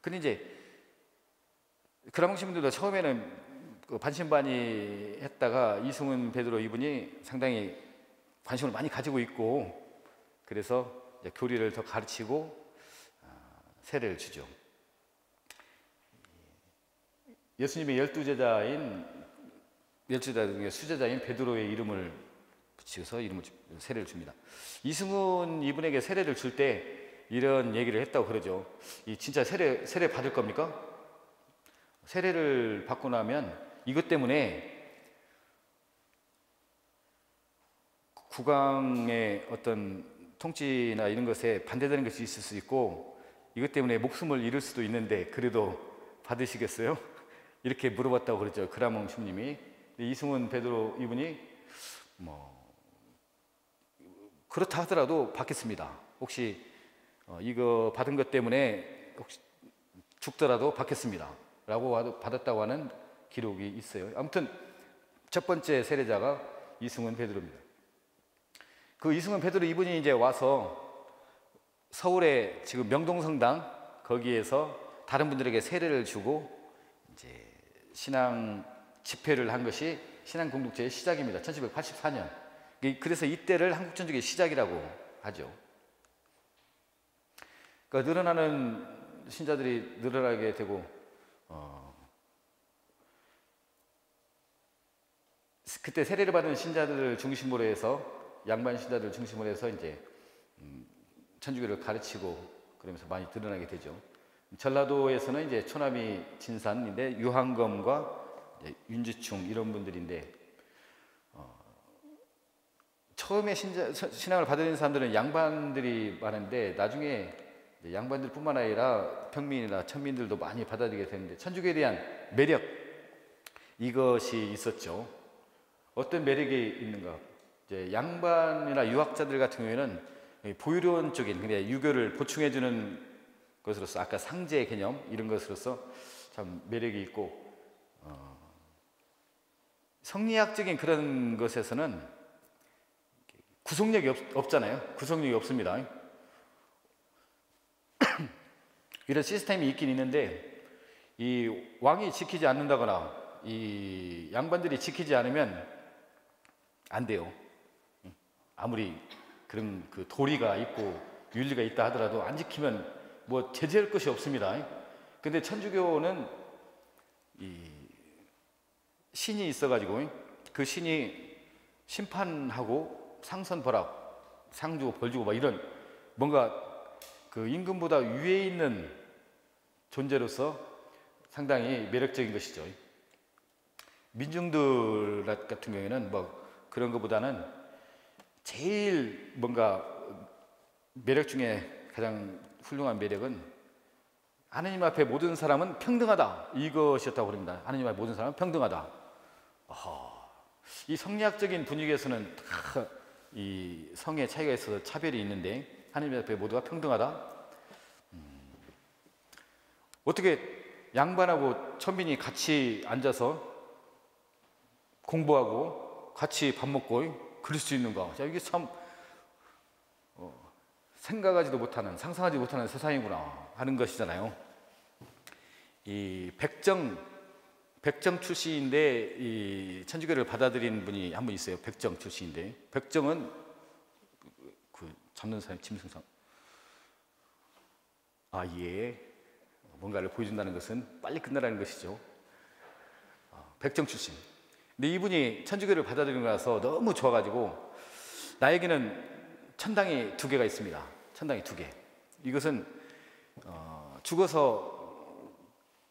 근데 이제 그라몽 신부님도 처음에는 그 반신반의 했다가 이승훈 베드로 이분이 상당히 관심을 많이 가지고 있고 그래서 교리를 더 가르치고 아, 세례를 주죠. 예수님의 열두 제자인 열두 제자 중에 수제자인 베드로의 이름을 붙여서 이름을 세례를 줍니다. 이승훈 이분에게 세례를 줄 때 이런 얘기를 했다고 그러죠. 이 진짜 세례 세례 받을 겁니까? 세례를 받고 나면 이것 때문에 국왕의 어떤 통치나 이런 것에 반대되는 것이 있을 수 있고 이것 때문에 목숨을 잃을 수도 있는데 그래도 받으시겠어요? *laughs* 이렇게 물어봤다고 그랬죠. 그라몽 슈님이 이승훈 베드로 이분이 뭐 그렇다 하더라도 받겠습니다. 혹시 어, 이거 받은 것 때문에 혹시 죽더라도 받겠습니다. 라고 받았다고 하는 기록이 있어요. 아무튼 첫 번째 세례자가 이승훈 베드로입니다. 그 이승훈 베드로 이분이 이제 와서 서울에 지금 명동성당 거기에서 다른 분들에게 세례를 주고 이제 신앙 집회를 한 것이 신앙 공동체의 시작입니다. 1784년. 그래서 이때를 한국 전쟁의 시작이라고 하죠. 그러니까 늘어나는 신자들이 늘어나게 되고 어, 그때 세례를 받은 신자들을 중심으로 해서 양반 신자들을 중심으로 해서 이제 음, 천주교를 가르치고 그러면서 많이 드러나게 되죠. 전라도에서는 이제 초남이 진산인데 유한검과 윤지충 이런 분들인데 어, 처음에 신자, 신앙을 받은 사람들은 양반들이 많은데 나중에 양반들뿐만 아니라 평민이나 천민들도 많이 받아들이게 되는데 천주교에 대한 매력 이것이 있었죠. 어떤 매력이 있는가? 이제 양반이나 유학자들 같은 경우에는 보유론적인 근데 유교를 보충해주는 것으로서 아까 상제 개념 이런 것으로서 참 매력이 있고 어, 성리학적인 그런 것에서는 구속력이 없, 잖아요 구속력이 없습니다. *clears throat* 이런 시스템이 있긴 있는데 이 왕이 지키지 않는다거나 이 양반들이 지키지 않으면 안 돼요. 아무리 그런 그 도리가 있고 윤리가 있다 하더라도 안 지키면 뭐 제재할 것이 없습니다. 근데 천주교는 이 신이 있어가지고 그 신이 심판하고 상선 벌악, 상 주고 벌 주고 막 이런 뭔가 그 임금보다 위에 있는 존재로서 상당히 매력적인 것이죠. 민중들 같은 경우에는 뭐 그런 것보다는 제일 뭔가 매력 중에 가장 훌륭한 매력은 하느님 앞에 모든 사람은 평등하다 이것이었다고 그럽니다. 하느님 앞에 모든 사람은 평등하다. 어허, 이 성리학적인 분위기에서는 이 성의 차이가 있어서 차별이 있는데 하느님 앞에 모두가 평등하다. 음, 어떻게 양반하고 천빈이 같이 앉아서 공부하고 같이 밥 먹고 그럴 수 있는가? 자, 이게 참 생각하지도 못하는 상상하지 못하는 세상이구나 하는 것이잖아요. 이 백정 백정 출신인데 이 천주교를 받아들인 분이 한 분 있어요. 백정 출신인데 백정은 그 잡는 사람 짐승상 아 예. 뭔가를 보여준다는 것은 빨리 끝나라는 것이죠. 아, 백정 출신. 근데 이분이 천주교를 받아들이고 나서 너무 좋아가지고 나에게는 천당이 두 개가 있습니다. 천당이 두 개. 이것은 어, 죽어서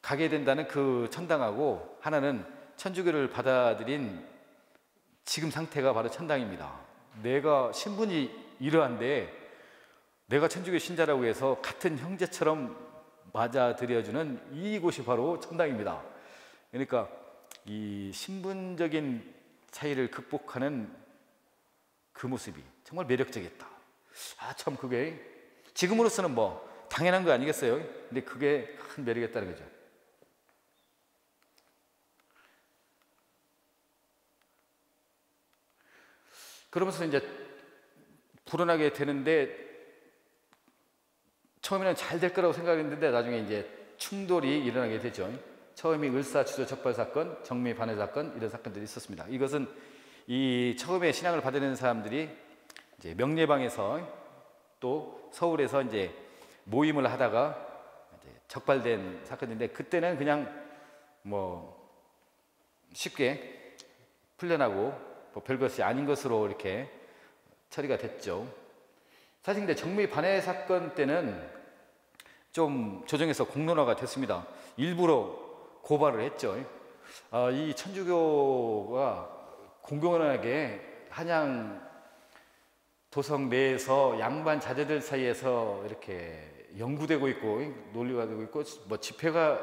가게 된다는 그 천당하고 하나는 천주교를 받아들인 지금 상태가 바로 천당입니다. 내가 신분이 이러한데 내가 천주교 신자라고 해서 같은 형제처럼 맞아들여주는 이곳이 바로 천당입니다. 그러니까 이 신분적인 차이를 극복하는 그 모습이 정말 매력적이었다. 아, 참 그게 지금으로서는 뭐 당연한 거 아니겠어요? 근데 그게 큰 매력이었다는 거죠. 그러면서 이제 불어나게 되는데 처음에는 잘 될 거라고 생각했는데 나중에 이제 충돌이 일어나게 되죠. 처음이 을사추조 적발 사건, 정미 반해 사건 이런 사건들이 있었습니다. 이것은 이 처음에 신앙을 받는 사람들이 이제 명례방에서 또 서울에서 이제 모임을 하다가 이제 적발된 사건인데 그때는 그냥 뭐 쉽게 풀려나고 뭐 별것이 아닌 것으로 이렇게 처리가 됐죠. 사실 근데 정미 반해 사건 때는 좀 조정해서 공론화가 됐습니다. 일부러 고발을 했죠. 아, 이 천주교가 공공연하게 한양 도성 내에서 양반 자제들 사이에서 이렇게 연구되고 있고 논리가 되고 있고 뭐 집회가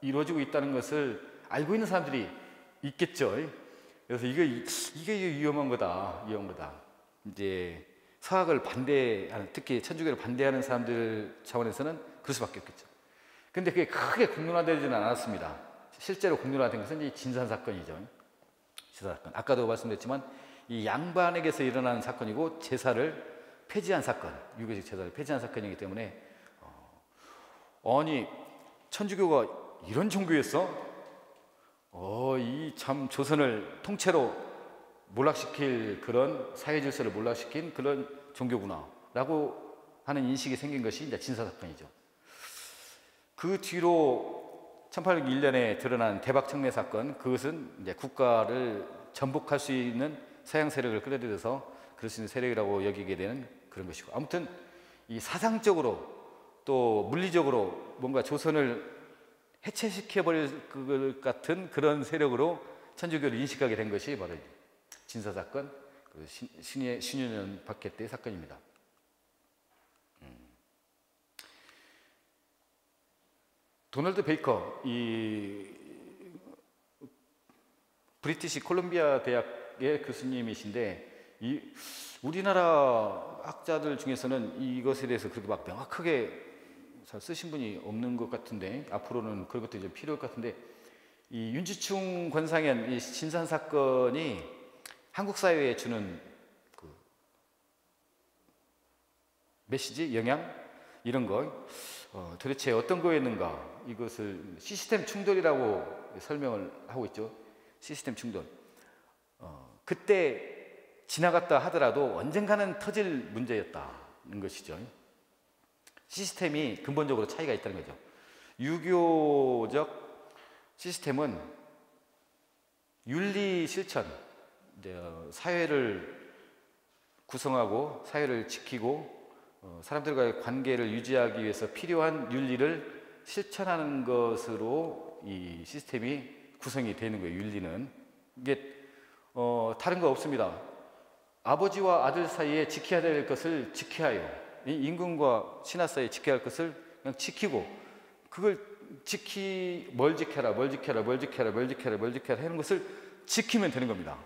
이루어지고 있다는 것을 알고 있는 사람들이 있겠죠. 그래서 이게 이게 위험한 거다, 위험한 거다. 이제 서학을 반대하는 특히 천주교를 반대하는 사람들 차원에서는 그럴 수밖에 없겠죠. 근데 그게 크게 공론화되지는 않았습니다. 실제로 공론화된 것은 이 진산 사건이죠. 진산 사건. 아까도 말씀드렸지만 이 양반에게서 일어난 사건이고 제사를 폐지한 사건, 유교식 제사를 폐지한 사건이기 때문에 어, 아니 천주교가 이런 종교였어? 어, 이 참 조선을 통째로 몰락시킬 그런 사회 질서를 몰락시킨 그런 종교구나라고 하는 인식이 생긴 것이 이제 진사 사건이죠. 그 뒤로 1801년에 드러난 대박 청매 사건 그것은 이제 국가를 전복할 수 있는 서양 세력을 끌어들여서 그럴 수 있는 세력이라고 여기게 되는 그런 것이고 아무튼 이 사상적으로 또 물리적으로 뭔가 조선을 해체시켜 버릴 것 같은 그런 세력으로 천주교를 인식하게 된 것이 바로 진사 사건, 그 신의 신유년 박해 때 사건입니다. 도널드 베이커 이 브리티시 콜롬비아 대학의 교수님이신데 이 우리나라 학자들 중에서는 이것에 대해서 그렇게 막 명확하게 잘 쓰신 분이 없는 것 같은데 앞으로는 그런 것도 이제 필요할 것 같은데 이 윤지충 권상현 이 신산 사건이 한국 사회에 주는 그 메시지 영향? 이런 거 어, 도대체 어떤 거였는가 이것을 시스템 충돌이라고 설명을 하고 있죠 시스템 충돌 어, 그때 지나갔다 하더라도 언젠가는 터질 문제였다는 것이죠. 시스템이 근본적으로 차이가 있다는 거죠. 유교적 시스템은 윤리 실천, 어, 사회를 구성하고 사회를 지키고 어, 사람들과의 관계를 유지하기 위해서 필요한 윤리를 실천하는 것으로 이 시스템이 구성이 되는 거예요. 윤리는 이게 어, 다른 거 없습니다. 아버지와 아들 사이에 지켜야 될 것을 지켜야 해요. 임금과 신하 사이에 지켜야 할 것을 그냥 지키고 그걸 지키 뭘 지켜라 뭘 지켜라 뭘 지켜라 뭘 지켜라 뭘 지켜라 하는 것을 지키면 되는 겁니다.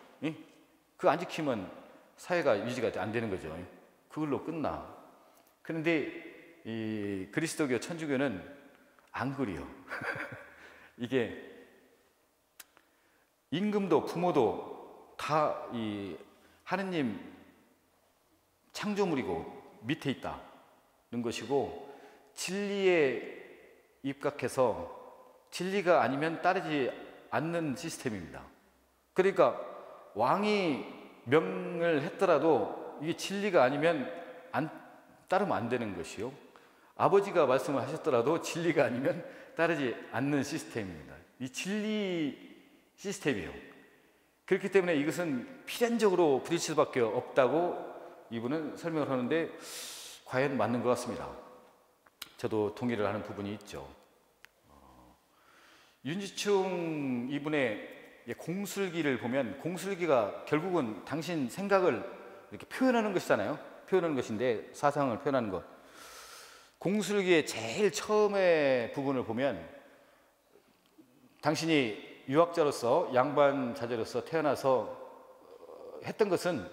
그 안 지키면 사회가 유지가 안 되는 거죠. 그걸로 끝나. 그런데 이 그리스도교 천주교는 안 그래요. *laughs* 이게 임금도 부모도 다 이 하느님 창조물이고 밑에 있다는 것이고 진리에 입각해서 진리가 아니면 따르지 않는 시스템입니다. 그러니까 왕이 명을 했더라도 이게 진리가 아니면 안 따르면 안 되는 것이요. 아버지가 말씀을 하셨더라도 진리가 아니면 따르지 않는 시스템입니다. 이 진리 시스템이요. 그렇기 때문에 이것은 필연적으로 부딪힐 수밖에 없다고 이분은 설명을 하는데 과연 맞는 것 같습니다. 저도 동의를 하는 부분이 있죠. 어, 윤지충 이분의 공술기를 보면 공술기가 결국은 당신 생각을 이렇게 표현하는 것이잖아요. 표현하는 것인데 사상을 표현하는 것. 공술기의 제일 처음의 부분을 보면 당신이 유학자로서 양반 자제로서 태어나서 어, 했던 것은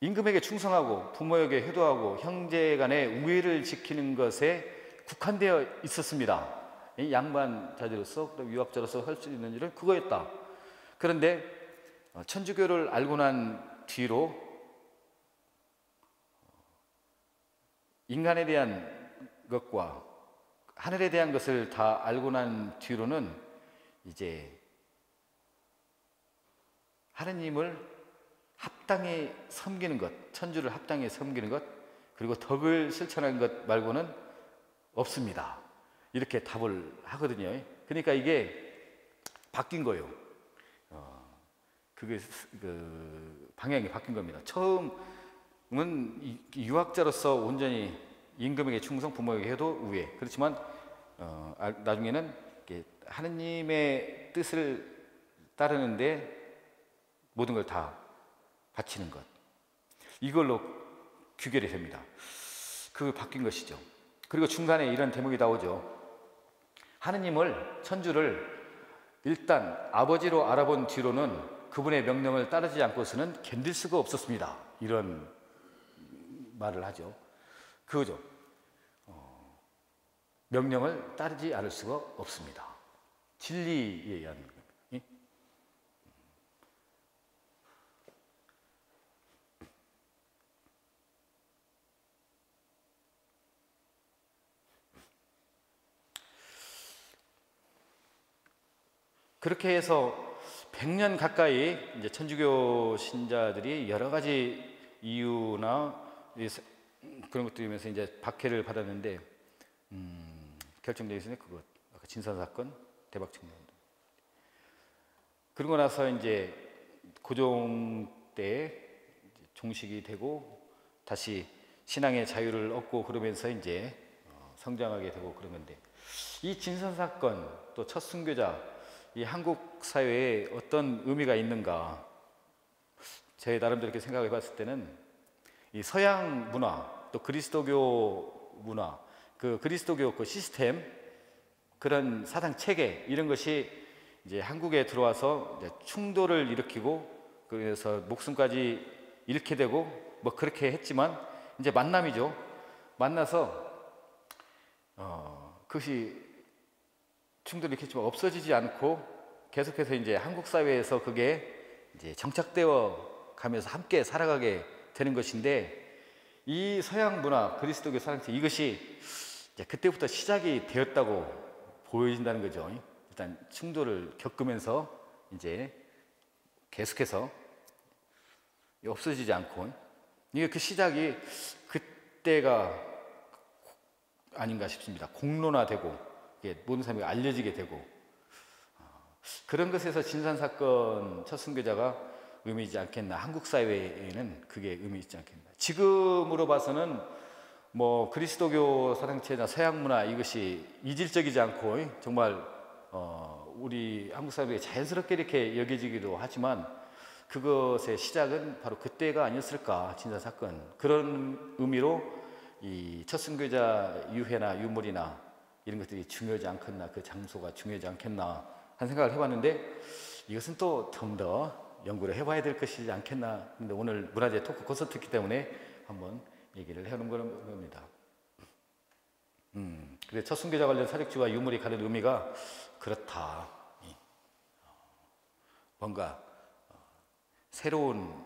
임금에게 충성하고 부모에게 효도하고 형제 간의 우애를 지키는 것에 국한되어 있었습니다. 양반 자제로서 유학자로서 할 수 있는 일은 그거였다. 그런데 어, 천주교를 알고 난 뒤로 인간에 대한 것과 하늘에 대한 것을 다 알고 난 뒤로는 이제 하느님을 합당히 섬기는 것, 천주를 합당히 섬기는 것, 그리고 덕을 실천하는 것 말고는 없습니다. 이렇게 답을 하거든요. 그러니까 이게 바뀐 거예요. 어, 그게 그 방향이 바뀐 겁니다. 처음 은 유학자로서 온전히 임금에게 충성, 부모에게 해도 우애. 그렇지만 어, 아, 나중에는 하느님의 뜻을 따르는데 모든 걸 다 바치는 것. 이걸로 규결이 됩니다. 그 바뀐 것이죠. 그리고 중간에 이런 대목이 나오죠. 하느님을, 천주를 일단 아버지로 알아본 뒤로는 그분의 명령을 따르지 않고서는 견딜 수가 없었습니다. 이런 말을 하죠. 그거죠. 어, 명령을 따르지 않을 수가 없습니다. 진리에 의한 그렇게 해서 100년 가까이 이제 천주교 신자들이 여러 가지 이유나 그런 것들이면서 이제 박해를 받았는데 음, 결정되어 있으니 그것 아까 진산 사건 대박 청년 그러고 나서 이제 고종 때 종식이 되고 다시 신앙의 자유를 얻고 그러면서 이제 어, 성장하게 되고 그런 건데 이 진산 사건 또 첫 순교자 이 한국 사회에 어떤 의미가 있는가? 제 나름대로 이렇게 생각해 봤을 때는 이 서양 문화 또 그리스도교 문화 그 그리스도교 그 시스템 그런 사상 체계 이런 것이 이제 한국에 들어와서 이제 충돌을 일으키고 그래서 목숨까지 잃게 되고 뭐 그렇게 했지만 이제 만남이죠. 만나서 어, 그것이 충돌이 있겠지만 없어지지 않고 계속해서 이제 한국 사회에서 그게 이제 정착되어 가면서 함께 살아가게 되는 것인데 이 서양 문화 그리스도교 사랑체 이것이 그때부터 시작이 되었다고 보여진다는 거죠. 일단 충돌을 겪으면서 이제 계속해서 없어지지 않고 이게 그 시작이 그때가 아닌가 싶습니다. 공론화되고 모든 사람이 알려지게 되고 어, 그런 것에서 진산 사건 첫 순교자가 의미 있지 않겠나. 한국 사회에는 그게 의미 있지 않겠나. 지금으로 봐서는 뭐 그리스도교 사상체나 서양 문화 이것이 이질적이지 않고 정말 어 우리 한국 사회에 자연스럽게 이렇게 여겨지기도 하지만 그것의 시작은 바로 그때가 아니었을까 진사 사건. 그런 의미로 이 첫 순교자 유해나 유물이나 이런 것들이 중요하지 않겠나, 그 장소가 중요하지 않겠나 하는 생각을 해봤는데 이것은 또 좀 더 연구를 해봐야 될 것이지 않겠나. 근데 오늘 문화재 토크 콘서트기 때문에 한번 얘기를 해보는 겁니다. 음, 그래 첫 순교자 관련 사력지와 유물이 가진 의미가 그렇다. 뭔가 어, 새로운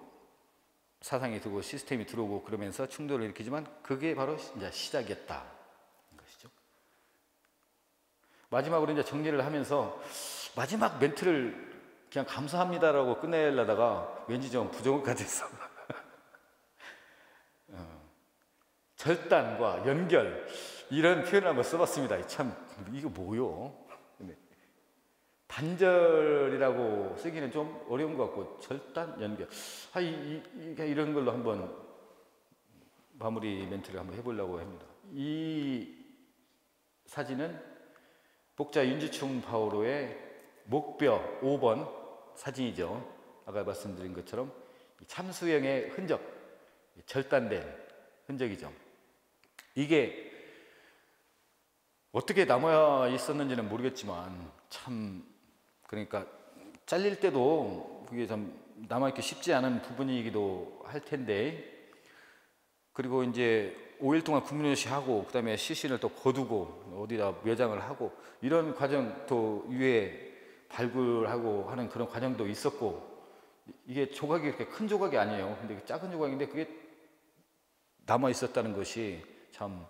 사상이 들고 시스템이 들어오고 그러면서 충돌을 일으키지만 그게 바로 이제 시작이었다. 마지막으로 이제 정리를 하면서 마지막 멘트를 그냥 감사합니다라고 끝내려다가 왠지 좀 부정을 가졌어. *laughs* 어, 절단과 연결 이런 표현을 한번 써봤습니다. 참 이거 뭐요? 단절이라고 쓰기는 좀 어려운 것 같고 절단 연결. 아, 이, 이, 이- 이런 걸로 한번 마무리 멘트를 한번 해보려고 합니다. 이 사진은 복자 윤지충 파오로의 목뼈 5번 사진이죠. 아까 말씀드린 것처럼 이 참수형의 흔적, 절단된 흔적이죠. 이게 어떻게 남아 있었는지는 모르겠지만 참 그러니까 잘릴 때도 그게 참 남아 있기 쉽지 않은 부분이기도 할 텐데 그리고 이제 5일 동안 국민연시 하고 그다음에 시신을 또 거두고 어디다 매장을 하고 이런 과정 또 위에 발굴하고 하는 그런 과정도 있었고 이게 조각이 그렇게 큰 조각이 아니에요. 근데 그 작은 조각인데 그게 남아 있었다는 것이 참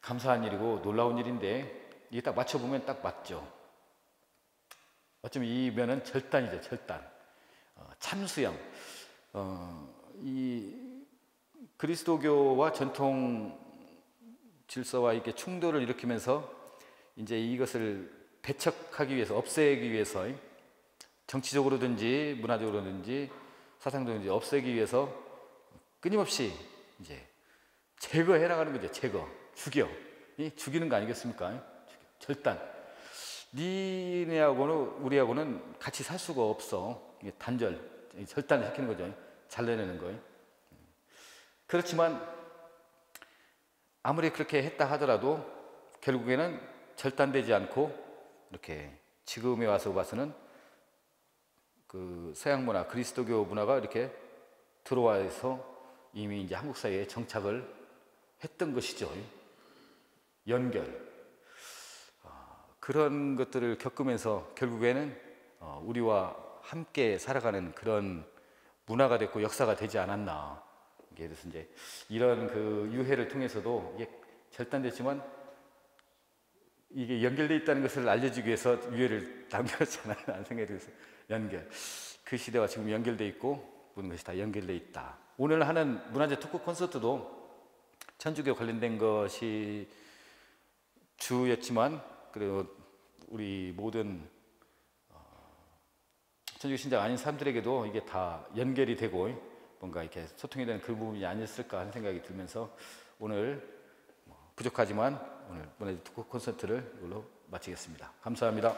감사한 일이고 놀라운 일인데 이게 딱 맞춰 보면 딱 맞죠. 어쩌면 이 면은 절단이죠, 절단. 어, 참수형. 어, 이 그리스도교와 전통 질서와 이렇게 충돌을 일으키면서 이제 이것을 배척하기 위해서 없애기 위해서 정치적으로든지 문화적으로든지 사상적으로든지 없애기 위해서 끊임없이 이제 제거해 나가는 거죠. 제거, 죽여. 이 죽이는 거 아니겠습니까? 절단. 니네하고는 우리하고는 같이 살 수가 없어. 단절, 절단을 시키는 거죠. 잘라내는 거예요. 그렇지만 아무리 그렇게 했다 하더라도 결국에는 절단되지 않고 이렇게 지금에 와서 봐서는 그 서양 문화, 그리스도교 문화가 이렇게 들어와서 이미 이제 한국 사회에 정착을 했던 것이죠. 연결. 아, 그런 것들을 겪으면서 결국에는 어, 우리와 함께 살아가는 그런 문화가 됐고 역사가 되지 않았나. 그래서 이제 이런 그 유해를 통해서도 이게 절단됐지만 이게 연결돼 있다는 것을 알려주기 위해서 유해를. *laughs* 라는 생각이 들어서 연결. 그 시대와 지금 연결돼 있고 모든 것이 다 연결돼 있다. 오늘 하는 문화재 토크 콘서트도 천주교 관련된 것이 주였지만 그리고 우리 모든 어, 천주교 신자 아닌 사람들에게도 이게 다 연결이 되고 뭔가 이렇게 소통이 되는 그 부분이 아니었을까 하는 생각이 들면서 오늘 뭐 부족하지만 오늘 문화재 토크 콘서트를 이걸로 마치겠습니다. 감사합니다.